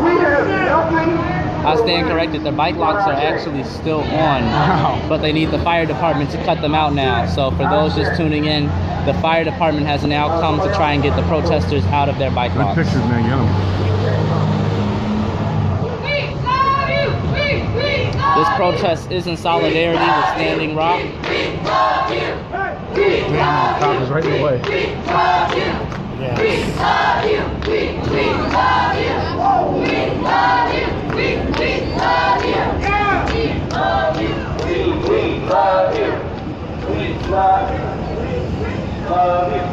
We have nothing I stand corrected. The bike locks are actually still on, but they need the fire department to cut them out now. So for those just tuning in, the fire department has now come to try and get the protesters out of their bike Good locks. pictures, man. Get 'em. We love you. We we love This protest is in solidarity with Standing Rock. Damn, the cop is right in the way. We love you. We love you. We we love you. We love you. We we love you. We love you. We, we love you. We love you. We love you.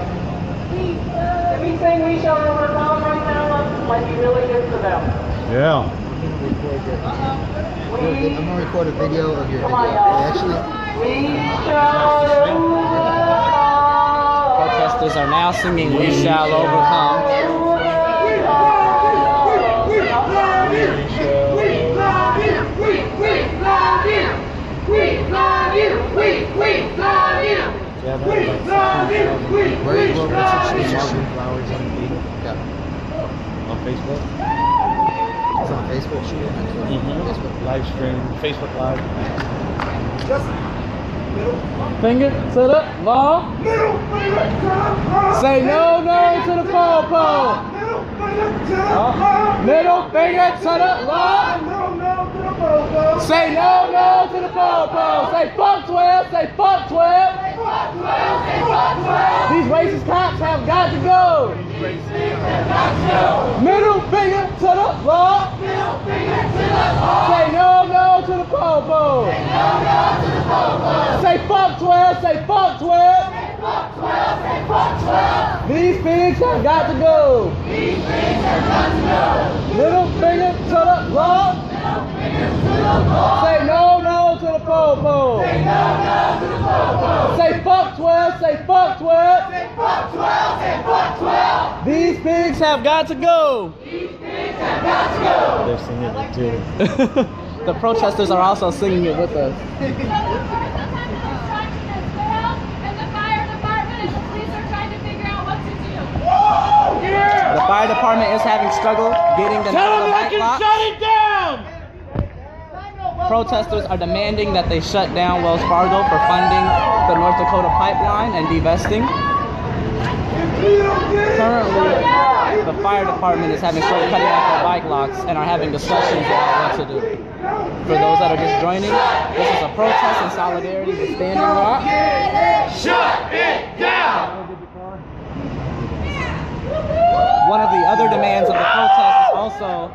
Can we sing We Shall Overcome right now? Like he really gets to them. Yeah. We, I'm gonna record a video of your video. Actually. Protesters are now singing We Shall Overcome. You. We love you. We. We love you. Your Marvin yeah. On Facebook? It's on Facebook. Mm-hmm. Facebook. Live stream, Facebook Live. Finger to the law. Say no, no to the pole pole. Middle finger to the law. Say no, no to the pole pole. Say fuck 12. Say fuck 12. These racist cops have got to go. Middle finger to the law. Say no, no to the pole pole. Say fuck 12. Say fuck 12. These pigs have got to go. Little finger to the law. Say no, no to the pole pole. Say fuck 12. Say fuck 12. These pigs have got to go. They're singing it too. the protesters are also singing it with us. The fire department is having struggle getting out of the bike Shut it down! Protesters are demanding that they shut down Wells Fargo for funding the North Dakota pipeline and divesting. Currently, the fire department is having trouble cutting off their bike locks and are having discussions about what to do. For those that are just joining, this is a protest in solidarity with Standing Rock. Shut it down! One of the other demands of the protest is also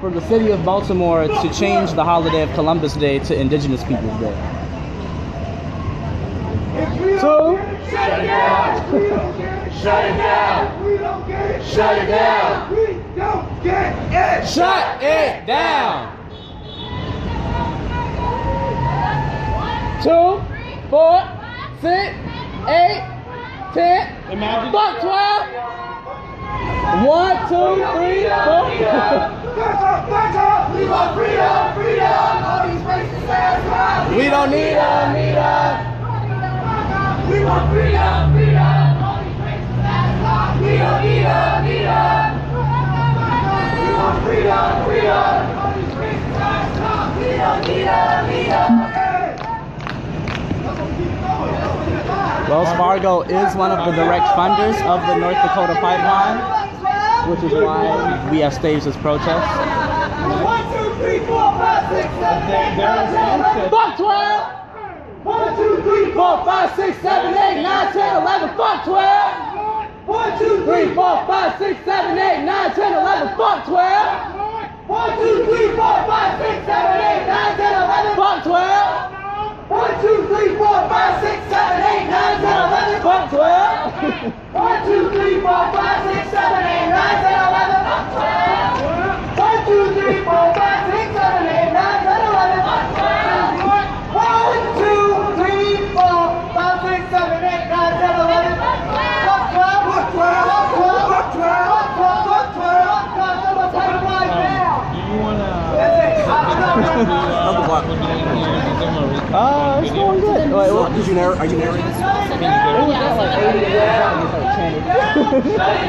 for the city of Baltimore to change the holiday of Columbus Day to Indigenous Peoples Day. So, Shut it down! Shut it down! We don't get it. Shut it down! We don't get it. shut it down! two, four, six, eight, ten. Fuck twelve. One, two, three, four. We want freedom, freedom. All these racist ass. We don't need them, need them. We want freedom, freedom. All these racist ass. We don't need them, need them. We want freedom, freedom. All these racist ass. We don't need them, need them. Wells Fargo is one of the direct funders of the North Dakota pipeline, which is why we have staged this protest. One, two, three, four, five, six, seven, eight, nine, ten, eleven. Fuck 12! One, two, three, four, five, six, seven, eight, nine, ten, eleven. Fuck 12! One, two, Three, four, five, six, seven, eight, nine, ten, eleven. Fuck 12! One, two, three, four, five, six, seven, eight, nine, ten, eleven. Fuck 12! One, two, three, four, five, six, seven, eight, nine, ten, eleven. Fuck 12! One, two, three, four, five, six, seven, eight, nine, ten, eleven. One, two, three, four, five, six, seven, eight, nine, ten, eleven. One, two, three, four, five, six, seven, eight, nine, ten, eleven. Fuck twelve. Fuck twelve. Fuck twelve. Fuck twelve. Fuck twelve. Fuck twelve. Fuck twelve. Shut the pipeline down. Do you want Uh, it's going good. Wait, what? Did you narrate? Are you narrating? It was at like 80 years old and you started chanting.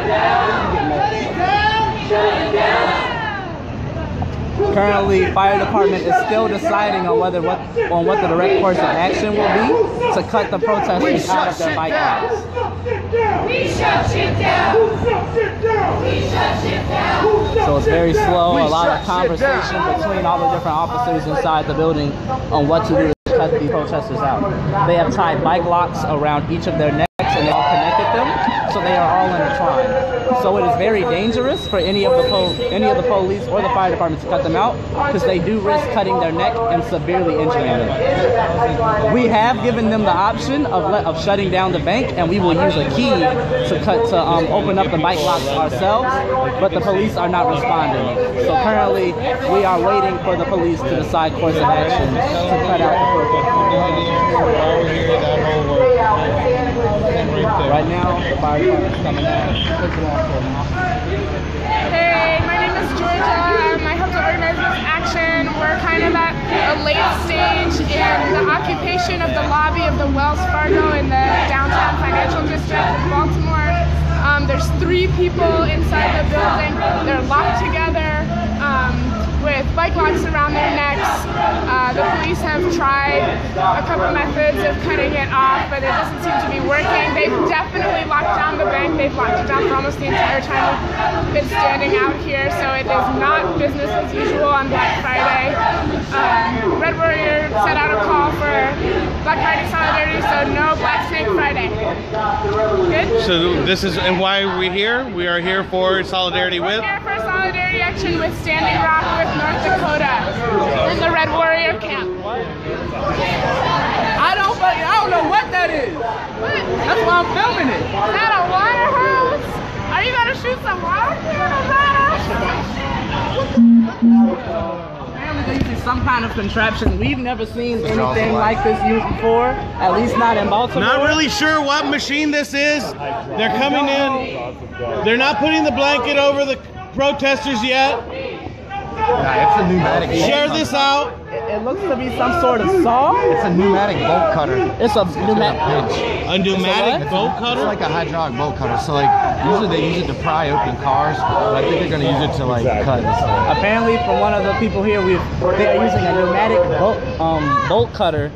Currently, fire department is still deciding on whether what on what the direct course of action will be to cut the protesters out of their bike lanes. We shut shit down. We shut shit down. So it's very slow. A lot of conversation between all the different officers inside the building on what to do to cut these protesters out. They have tied bike locks around each of their necks and they all connected them, so they are all intertwined. So it is very dangerous for any of the po- any of the police or the fire department to cut them out because they do risk cutting their neck and severely injuring them. We have given them the option of le- of shutting down the bank, and we will use a key to cut to um, open up the bike locks ourselves. But the police are not responding. So currently, we are waiting for the police to decide course of action to cut out the protest. Right now, the fire department is coming out. Hey, my name is Georgia. Um, I help to organize this action. We're kind of at a late stage in the occupation of the lobby of the Wells Fargo in the downtown financial district of Baltimore. Um, there's three people inside the building. They're locked together with bike locks around their necks. Uh, the police have tried a couple methods of cutting it off, but it doesn't seem to be working. They've definitely locked down the bank. They've locked it down for almost the entire time we've been standing out here, so it is not business as usual on Black Friday. Um, Red Warrior set out a call for Black Friday solidarity, so no Black Snake Friday. Good? So this is and why are we here? We are here for solidarity with. Here for solidarity action with Standing Rock with North Dakota in the Red Warrior camp. I don't I don't know what that is. What? That's why I'm filming it. Is that a water hose? Are you gonna shoot some water Apparently they're using some kind of contraption. We've never seen anything like this used before, at least not in Baltimore. Not really sure what machine this is. They're coming in. They're not putting the blanket over the protesters yet. Yeah, it's a pneumatic. Share this out. It, it looks to be some sort of saw. It's a pneumatic bolt cutter. It's a pneumatic. A pneumatic a bolt cutter. It's like a hydraulic bolt cutter. So like usually they use it to pry open cars, but I think they're gonna use it to like cut and stuff. Apparently, from one of the people here, we they are using a pneumatic bolt, um, bolt cutter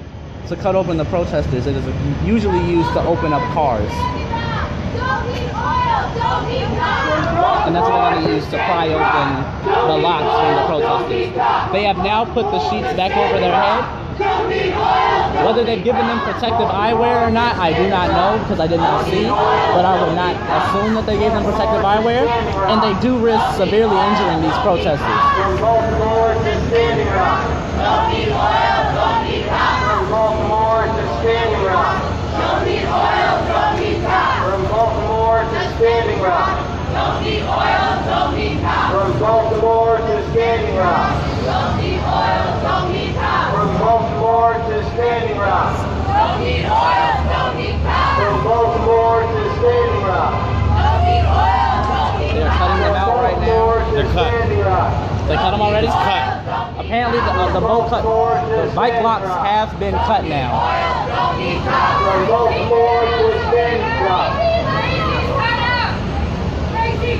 to cut open the protesters. It is usually used to open up cars, and that's what they're going to use to pry open the locks from the protesters. They have now put the sheets back over their head. Whether they've given them protective eyewear or not, I do not know because I did not see. But I would not assume that they gave them protective eyewear, and they do risk severely injuring these protesters. Standing Rock. Don't need oil, don't need cops. From Baltimore to Standing Rock. Don't need oil, don't need cops. From Baltimore to Standing Rock. Don't need oil, don't need power. From Baltimore to Standing Rock. Don't need oil, don't They're cutting them out right now. They're cut. They cut them already? Cut. Apparently, the, uh, the boat cut, the bike locks have been cut now. From Baltimore to Standing Rock. Crazy,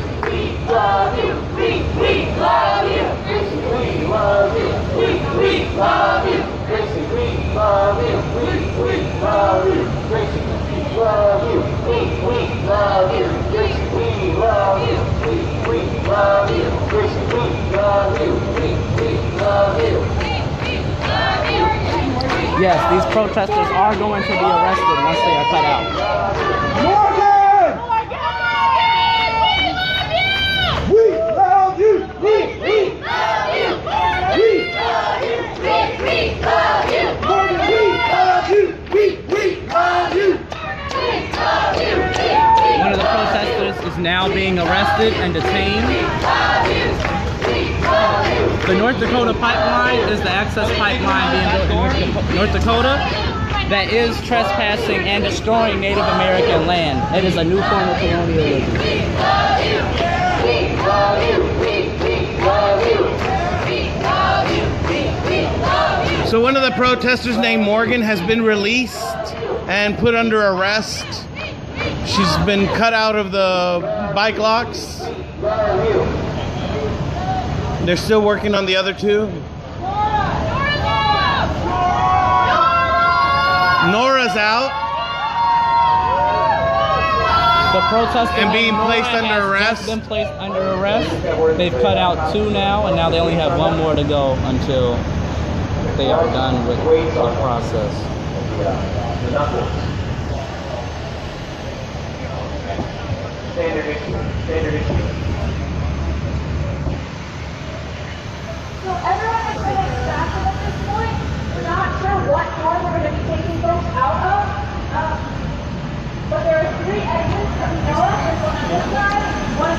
Yes, these protesters are going to be arrested once they are cut out. Morgan! We love you. We we love you. We love you. We we love you. Morgan, we love you. We we love you. We love you. One of the protesters is now being arrested and detained. The North Dakota pipeline is the access pipeline being built in North Dakota that is trespassing and destroying Native American land. It is a new form of colonialism. So one of the protesters named Morgan has been released and put under arrest. She's been cut out of the bike locks. They're still working on the other two. Nora's out The protester and being placed under arrest. been placed under arrest. They've cut out two now, and now they only have one more to go until they are done with the process. So everyone has been extracted at this point. We're not sure what door we're going to be taking folks out of. Um, but there are three exits that we know of. There's one on this side, one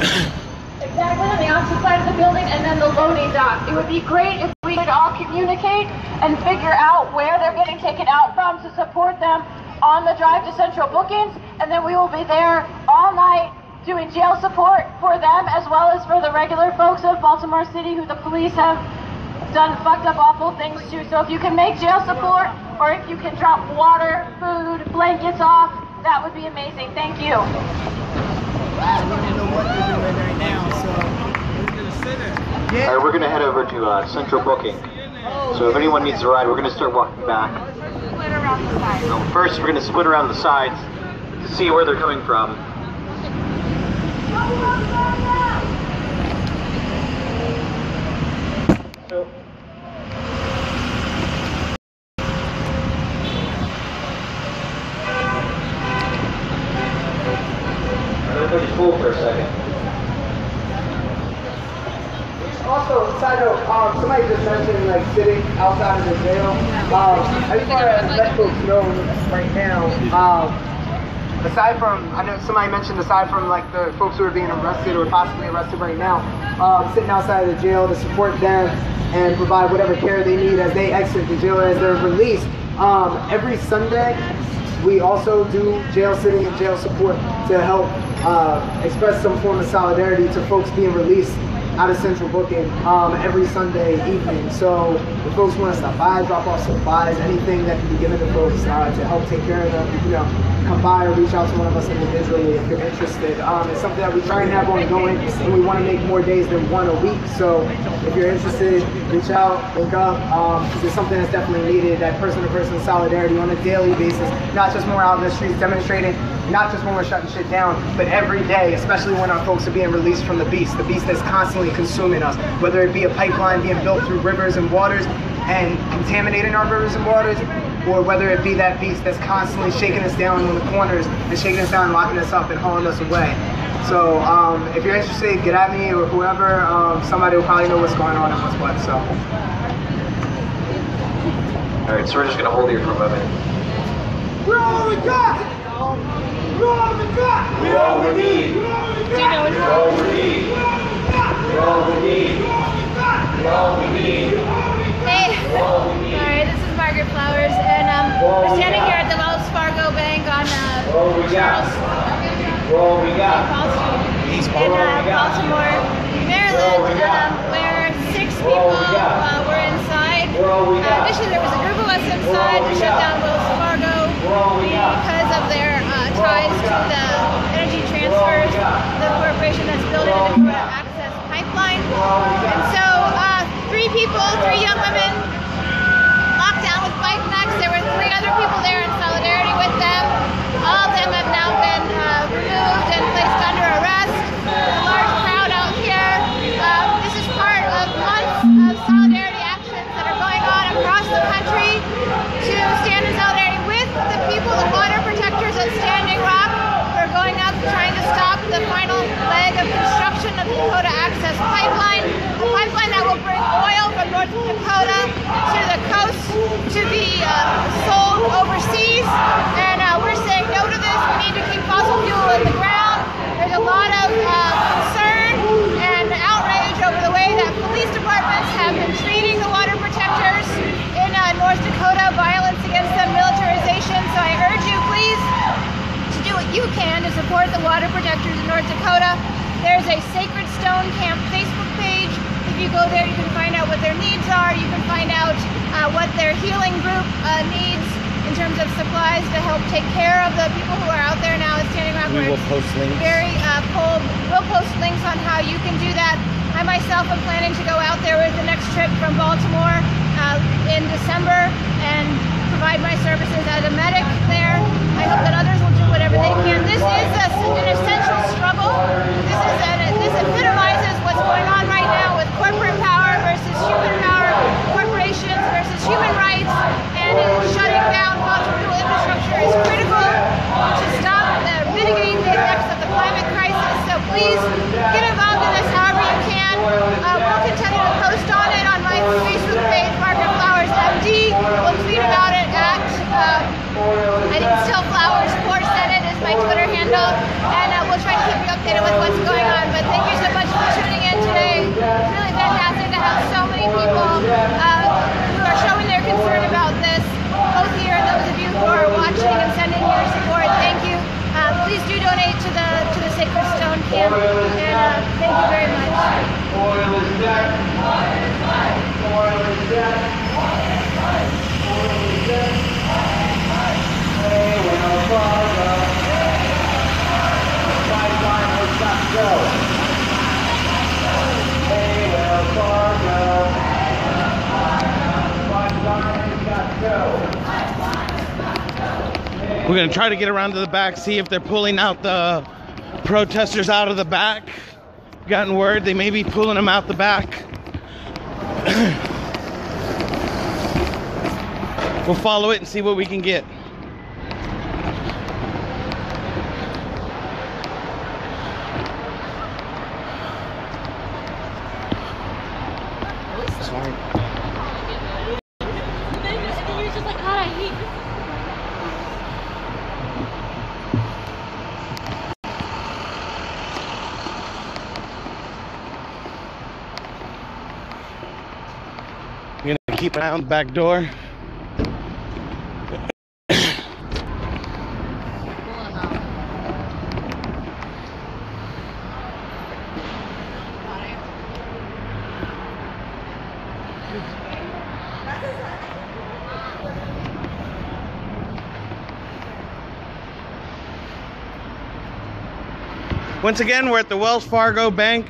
exactly on the opposite side of the building, and then the loading dock. It would be great if we could all communicate and figure out where they're getting taken out from to support them on the drive to central bookings. And then we will be there all night doing jail support for them as well as for the regular folks of Baltimore City who the police have done fucked up awful things to. So if you can make jail support or if you can drop water, food, blankets off, that would be amazing. Thank you. All right, we're gonna head over to uh, Central Booking. So if anyone needs a ride, we're gonna start walking back. So first, we're gonna split around the sides to see where they're coming from. Sitting outside of the jail. Um, I just want to let folks know right now. Um, aside from, I know somebody mentioned aside from like the folks who are being arrested or possibly arrested right now, um, sitting outside of the jail to support them and provide whatever care they need as they exit the jail as they're released. Um, every Sunday, we also do jail sitting and jail support to help uh, express some form of solidarity to folks being released out of central booking um, every Sunday evening. So if folks want to stop by, drop off supplies, anything that can be given to folks uh, to help take care of them, you know, come by or reach out to one of us individually if you're interested. Um, it's something that we try and have ongoing, and we want to make more days than one a week. So if you're interested, reach out, link up. Um, it's something that's definitely needed. That person-to-person solidarity on a daily basis, not just when we're out in the streets demonstrating, not just when we're shutting shit down, but every day, especially when our folks are being released from the beast, the beast that's constantly consuming us, whether it be a pipeline being built through rivers and waters and contaminating our rivers and waters, or whether it be that beast that's constantly shaking us down in the corners and shaking us down, locking us up, and hauling us away. So um, if you're interested, get at me or whoever. Um, somebody will probably know what's going on and what's what. So. All right, so we're just gonna hold here for a moment. We're all we got! We're all we got! We're all we need! Do you know We're all we need! We're all we! We're all we need! Hey, alright, this is Margaret Flowers, and um, we're standing here at the Wells Fargo Bank on uh, we got! in uh, Baltimore, Maryland, um, where six people uh, were inside. Uh, initially, there was a group of us inside to shut down Wells Fargo because of their uh, ties to the energy transfers, the corporation that's building the Dakota Pipeline. And so, uh, three people, three young women, locked down with bike necks. There were three other people there in solidarity with them. All of them have now been uh, removed and placed under arrest. A large crowd out here. Uh, this is part of months of solidarity actions that are going on across the country to stand in solidarity with the people, the water protectors at Standing Rock. We're going up trying to stop the final leg of construction of the Dakota Access Pipeline, a pipeline that will bring oil from North Dakota to the coast to be uh, sold overseas. And uh, we're saying no to this. We need to keep fossil fuel in the ground. There's a lot of uh, concern and outrage over the way that police departments have been treating the water protectors in uh, North Dakota, violence against them, militarization. So I urge you, please, to do what you can to support the water protectors in North Dakota. There's a Sacred Stone Camp Facebook page. If you go there, you can find out what their needs are. You can find out uh, what their healing group uh, needs in terms of supplies to help take care of the people who are out there now at Standing Rock. We will post links. Very uh, cold. We'll post links on how you can do that. I myself am planning to go out there with the next trip from Baltimore uh, in December and provide my services as a medic there. I hope that others will they can. This is a, an essential struggle. This is an, this epitomizes what's going on right now with corporate power versus human power, corporations versus human rights, and shutting down fossil fuel infrastructure is critical to stop the mitigating the effects of the climate crisis. So please get involved in this however you can. Uh, we'll continue to post on it on my Facebook page, Margaret Flowers MD. We'll tweet about it at uh, I think Still Flowers Senate is my Twitter handle, and uh, we'll try to keep you updated with what's going on. But thank you so much for tuning in today. It's really fantastic to have so many people uh, who are showing their concern about this, both here and those of you who are watching and sending your support. Thank you. Uh, please do donate to the to the Sacred Stone Camp, and uh, thank you very much. Oil is dead. Oil is dead. Oil is dead. Oil is dead. Hey, Wells Fargo. Pipeline has got to go. Hey, Wells Fargo. Pipeline has got to go. We're gonna try to get around to the back, see if they're pulling out the protesters out of the back. Gotten word they may be pulling them out the back. we'll follow it and see what we can get. We're gonna keep an eye on the back door. Once again, we're at the Wells Fargo Bank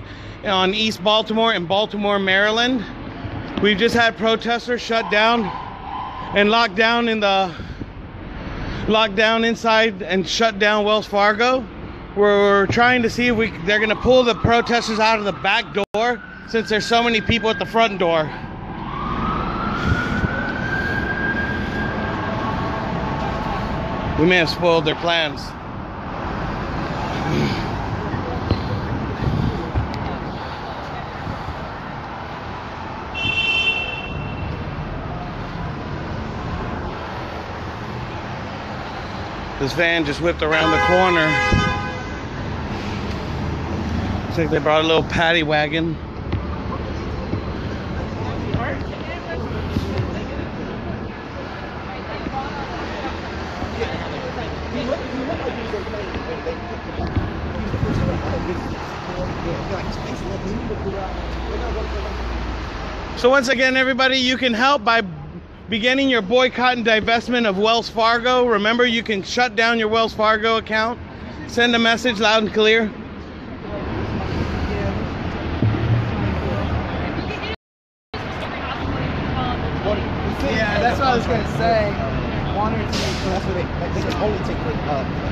on East Baltimore in Baltimore, Maryland. We've just had protesters shut down and locked down in the locked down inside and shut down Wells Fargo. We're trying to see if we they're gonna pull the protesters out of the back door since there's so many people at the front door. We may have spoiled their plans. This van just whipped around the corner. Looks like they brought a little paddy wagon. So once again, everybody, you can help by beginning your boycott and divestment of Wells Fargo. Remember, you can shut down your Wells Fargo account. Send a message loud and clear. Yeah, that's what I was gonna say. One or two. That's what they. They can only take like uh.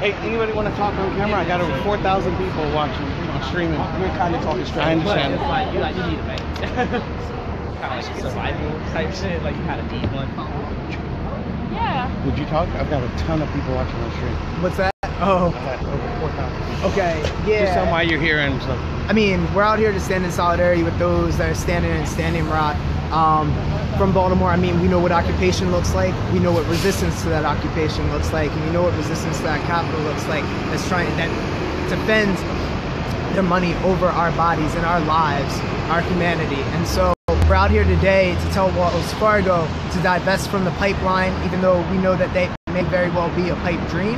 Hey, anybody want to talk on camera? I got over 4,000 people watching, streaming. We're kind of talking straight. I understand. It's like you like you need a mate. Kind of like survival type shit. Like you kind of need one. Yeah. Would you talk? I've got a ton of people watching my stream. What's that? Oh. I over 4,000. Okay. Yeah. Just tell them why you're here and stuff. I mean, we're out here to stand in solidarity with those that are standing in Standing Rock. Um, from Baltimore, I mean, we know what occupation looks like. We know what resistance to that occupation looks like, and we know what resistance to that capital looks like. That's trying that defends their money over our bodies and our lives, our humanity. And so we're out here today to tell Wells Fargo to divest from the pipeline, even though we know that they may very well be a pipe dream.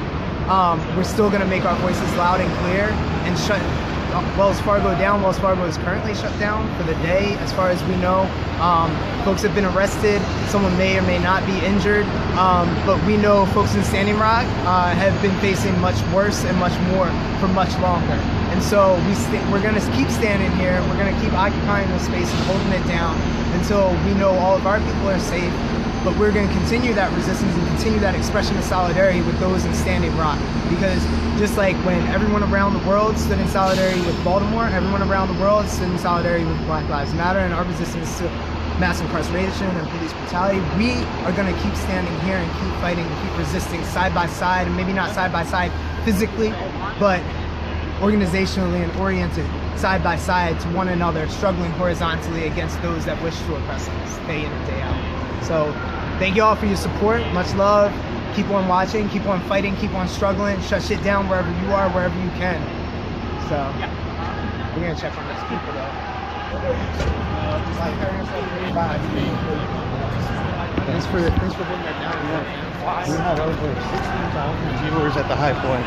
Um, we're still going to make our voices loud and clear and shut Wells Fargo down. Wells Fargo is currently shut down for the day, as far as we know. Um, folks have been arrested. Someone may or may not be injured. Um, but we know folks in Standing Rock uh, have been facing much worse and much more for much longer. And so we st- we're going to keep standing here. We're going to keep occupying this space and holding it down until we know all of our people are safe. But we're going to continue that resistance and continue that expression of solidarity with those in Standing Rock. Because just like when everyone around the world stood in solidarity with Baltimore, everyone around the world stood in solidarity with Black Lives Matter and our resistance to mass incarceration and police brutality, we are going to keep standing here and keep fighting and keep resisting side by side, and maybe not side by side physically, but organizationally and oriented side by side to one another, struggling horizontally against those that wish to oppress us day in and day out. So thank you all for your support. Much love. Keep on watching, keep on fighting, keep on struggling. Shut shit down wherever you are, wherever you can. So we're gonna check on those people though. Thanks for thanks for bringing that down. We had over 16,000 viewers at the high point.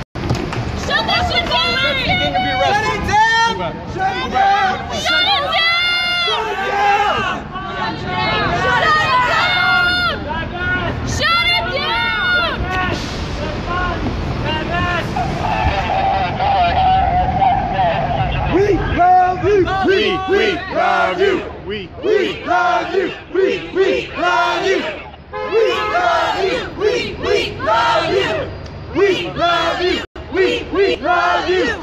We love you. We we love you. We we love you. We we love you. We love you. We we love you. We love you. We we love you.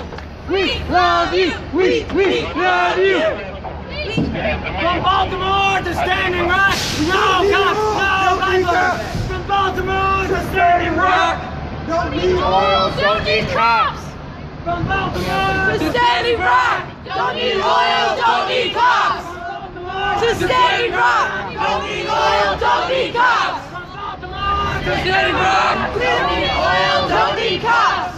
We love you. We we love you. From Baltimore to Standing Rock, no cops, no rifles. From Baltimore to Standing Rock, Don't need oil, don't need cops! from Baltimore To Standing Rock! Don't need oil, don't need cops! To Standing Rock! Don't need oil, don't need cops! To Standing Rock! Don't need oil, don't need cops!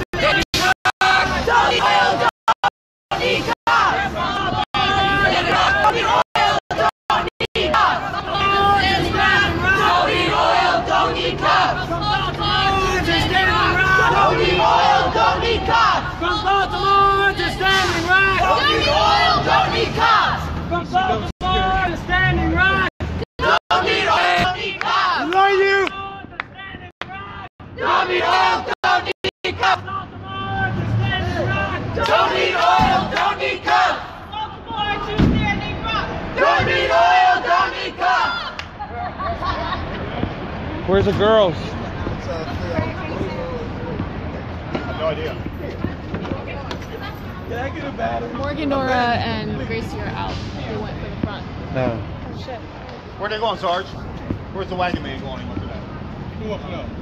Don't need oil, don't need. Don't need oil, don't need. Where's the girls? No idea. I get a? Morgan, Nora, and Gracie are out. They went for the front. No. Oh, shit. Where they going, Sarge? Where's the wagon man going? He went for that. Who went for that?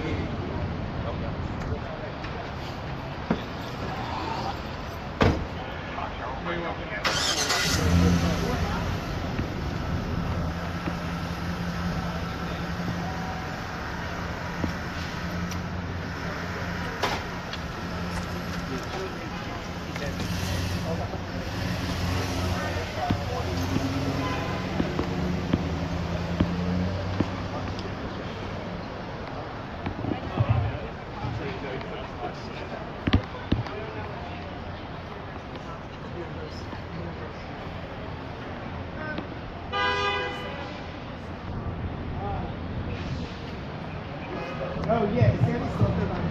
Oh yeah, Sandy's still good on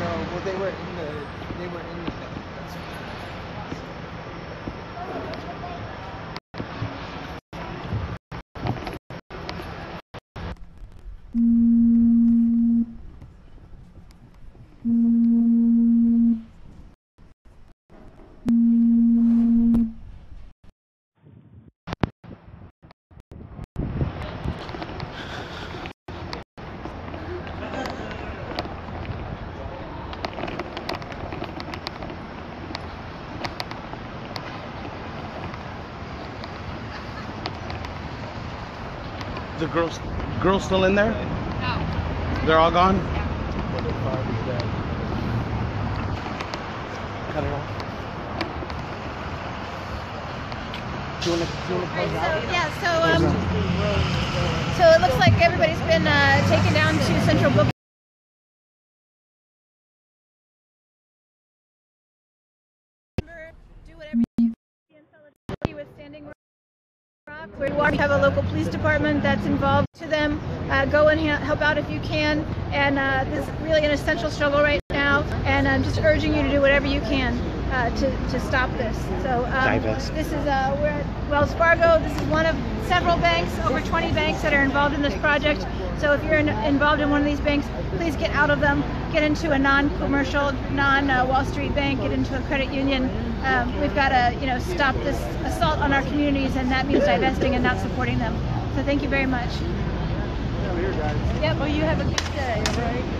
No, well they were in the they were in the thing. That's The girls, girls still in there? No. They're all gone. Cut it off. Do you want to, do you want to close out? Yeah, so um, so it looks like everybody's been uh, taken down to Central Book. Do whatever you can in solidarity with Standing Rock. We have a local police department that's involved to them. Uh, go and help out if you can. And uh, this is really an essential struggle right now. And I'm just urging you to do whatever you can uh, to, to stop this. So um, this is uh, we're at Wells Fargo. This is one of several banks, over 20 banks that are involved in this project. So if you're in, involved in one of these banks, please get out of them. Get into a non-commercial, non-Wall Street bank. Get into a credit union. Um, we've got to, you know, stop this assault on our communities, and that means divesting and not supporting them. So thank you very much. Yep. Well, you have a good day. All right.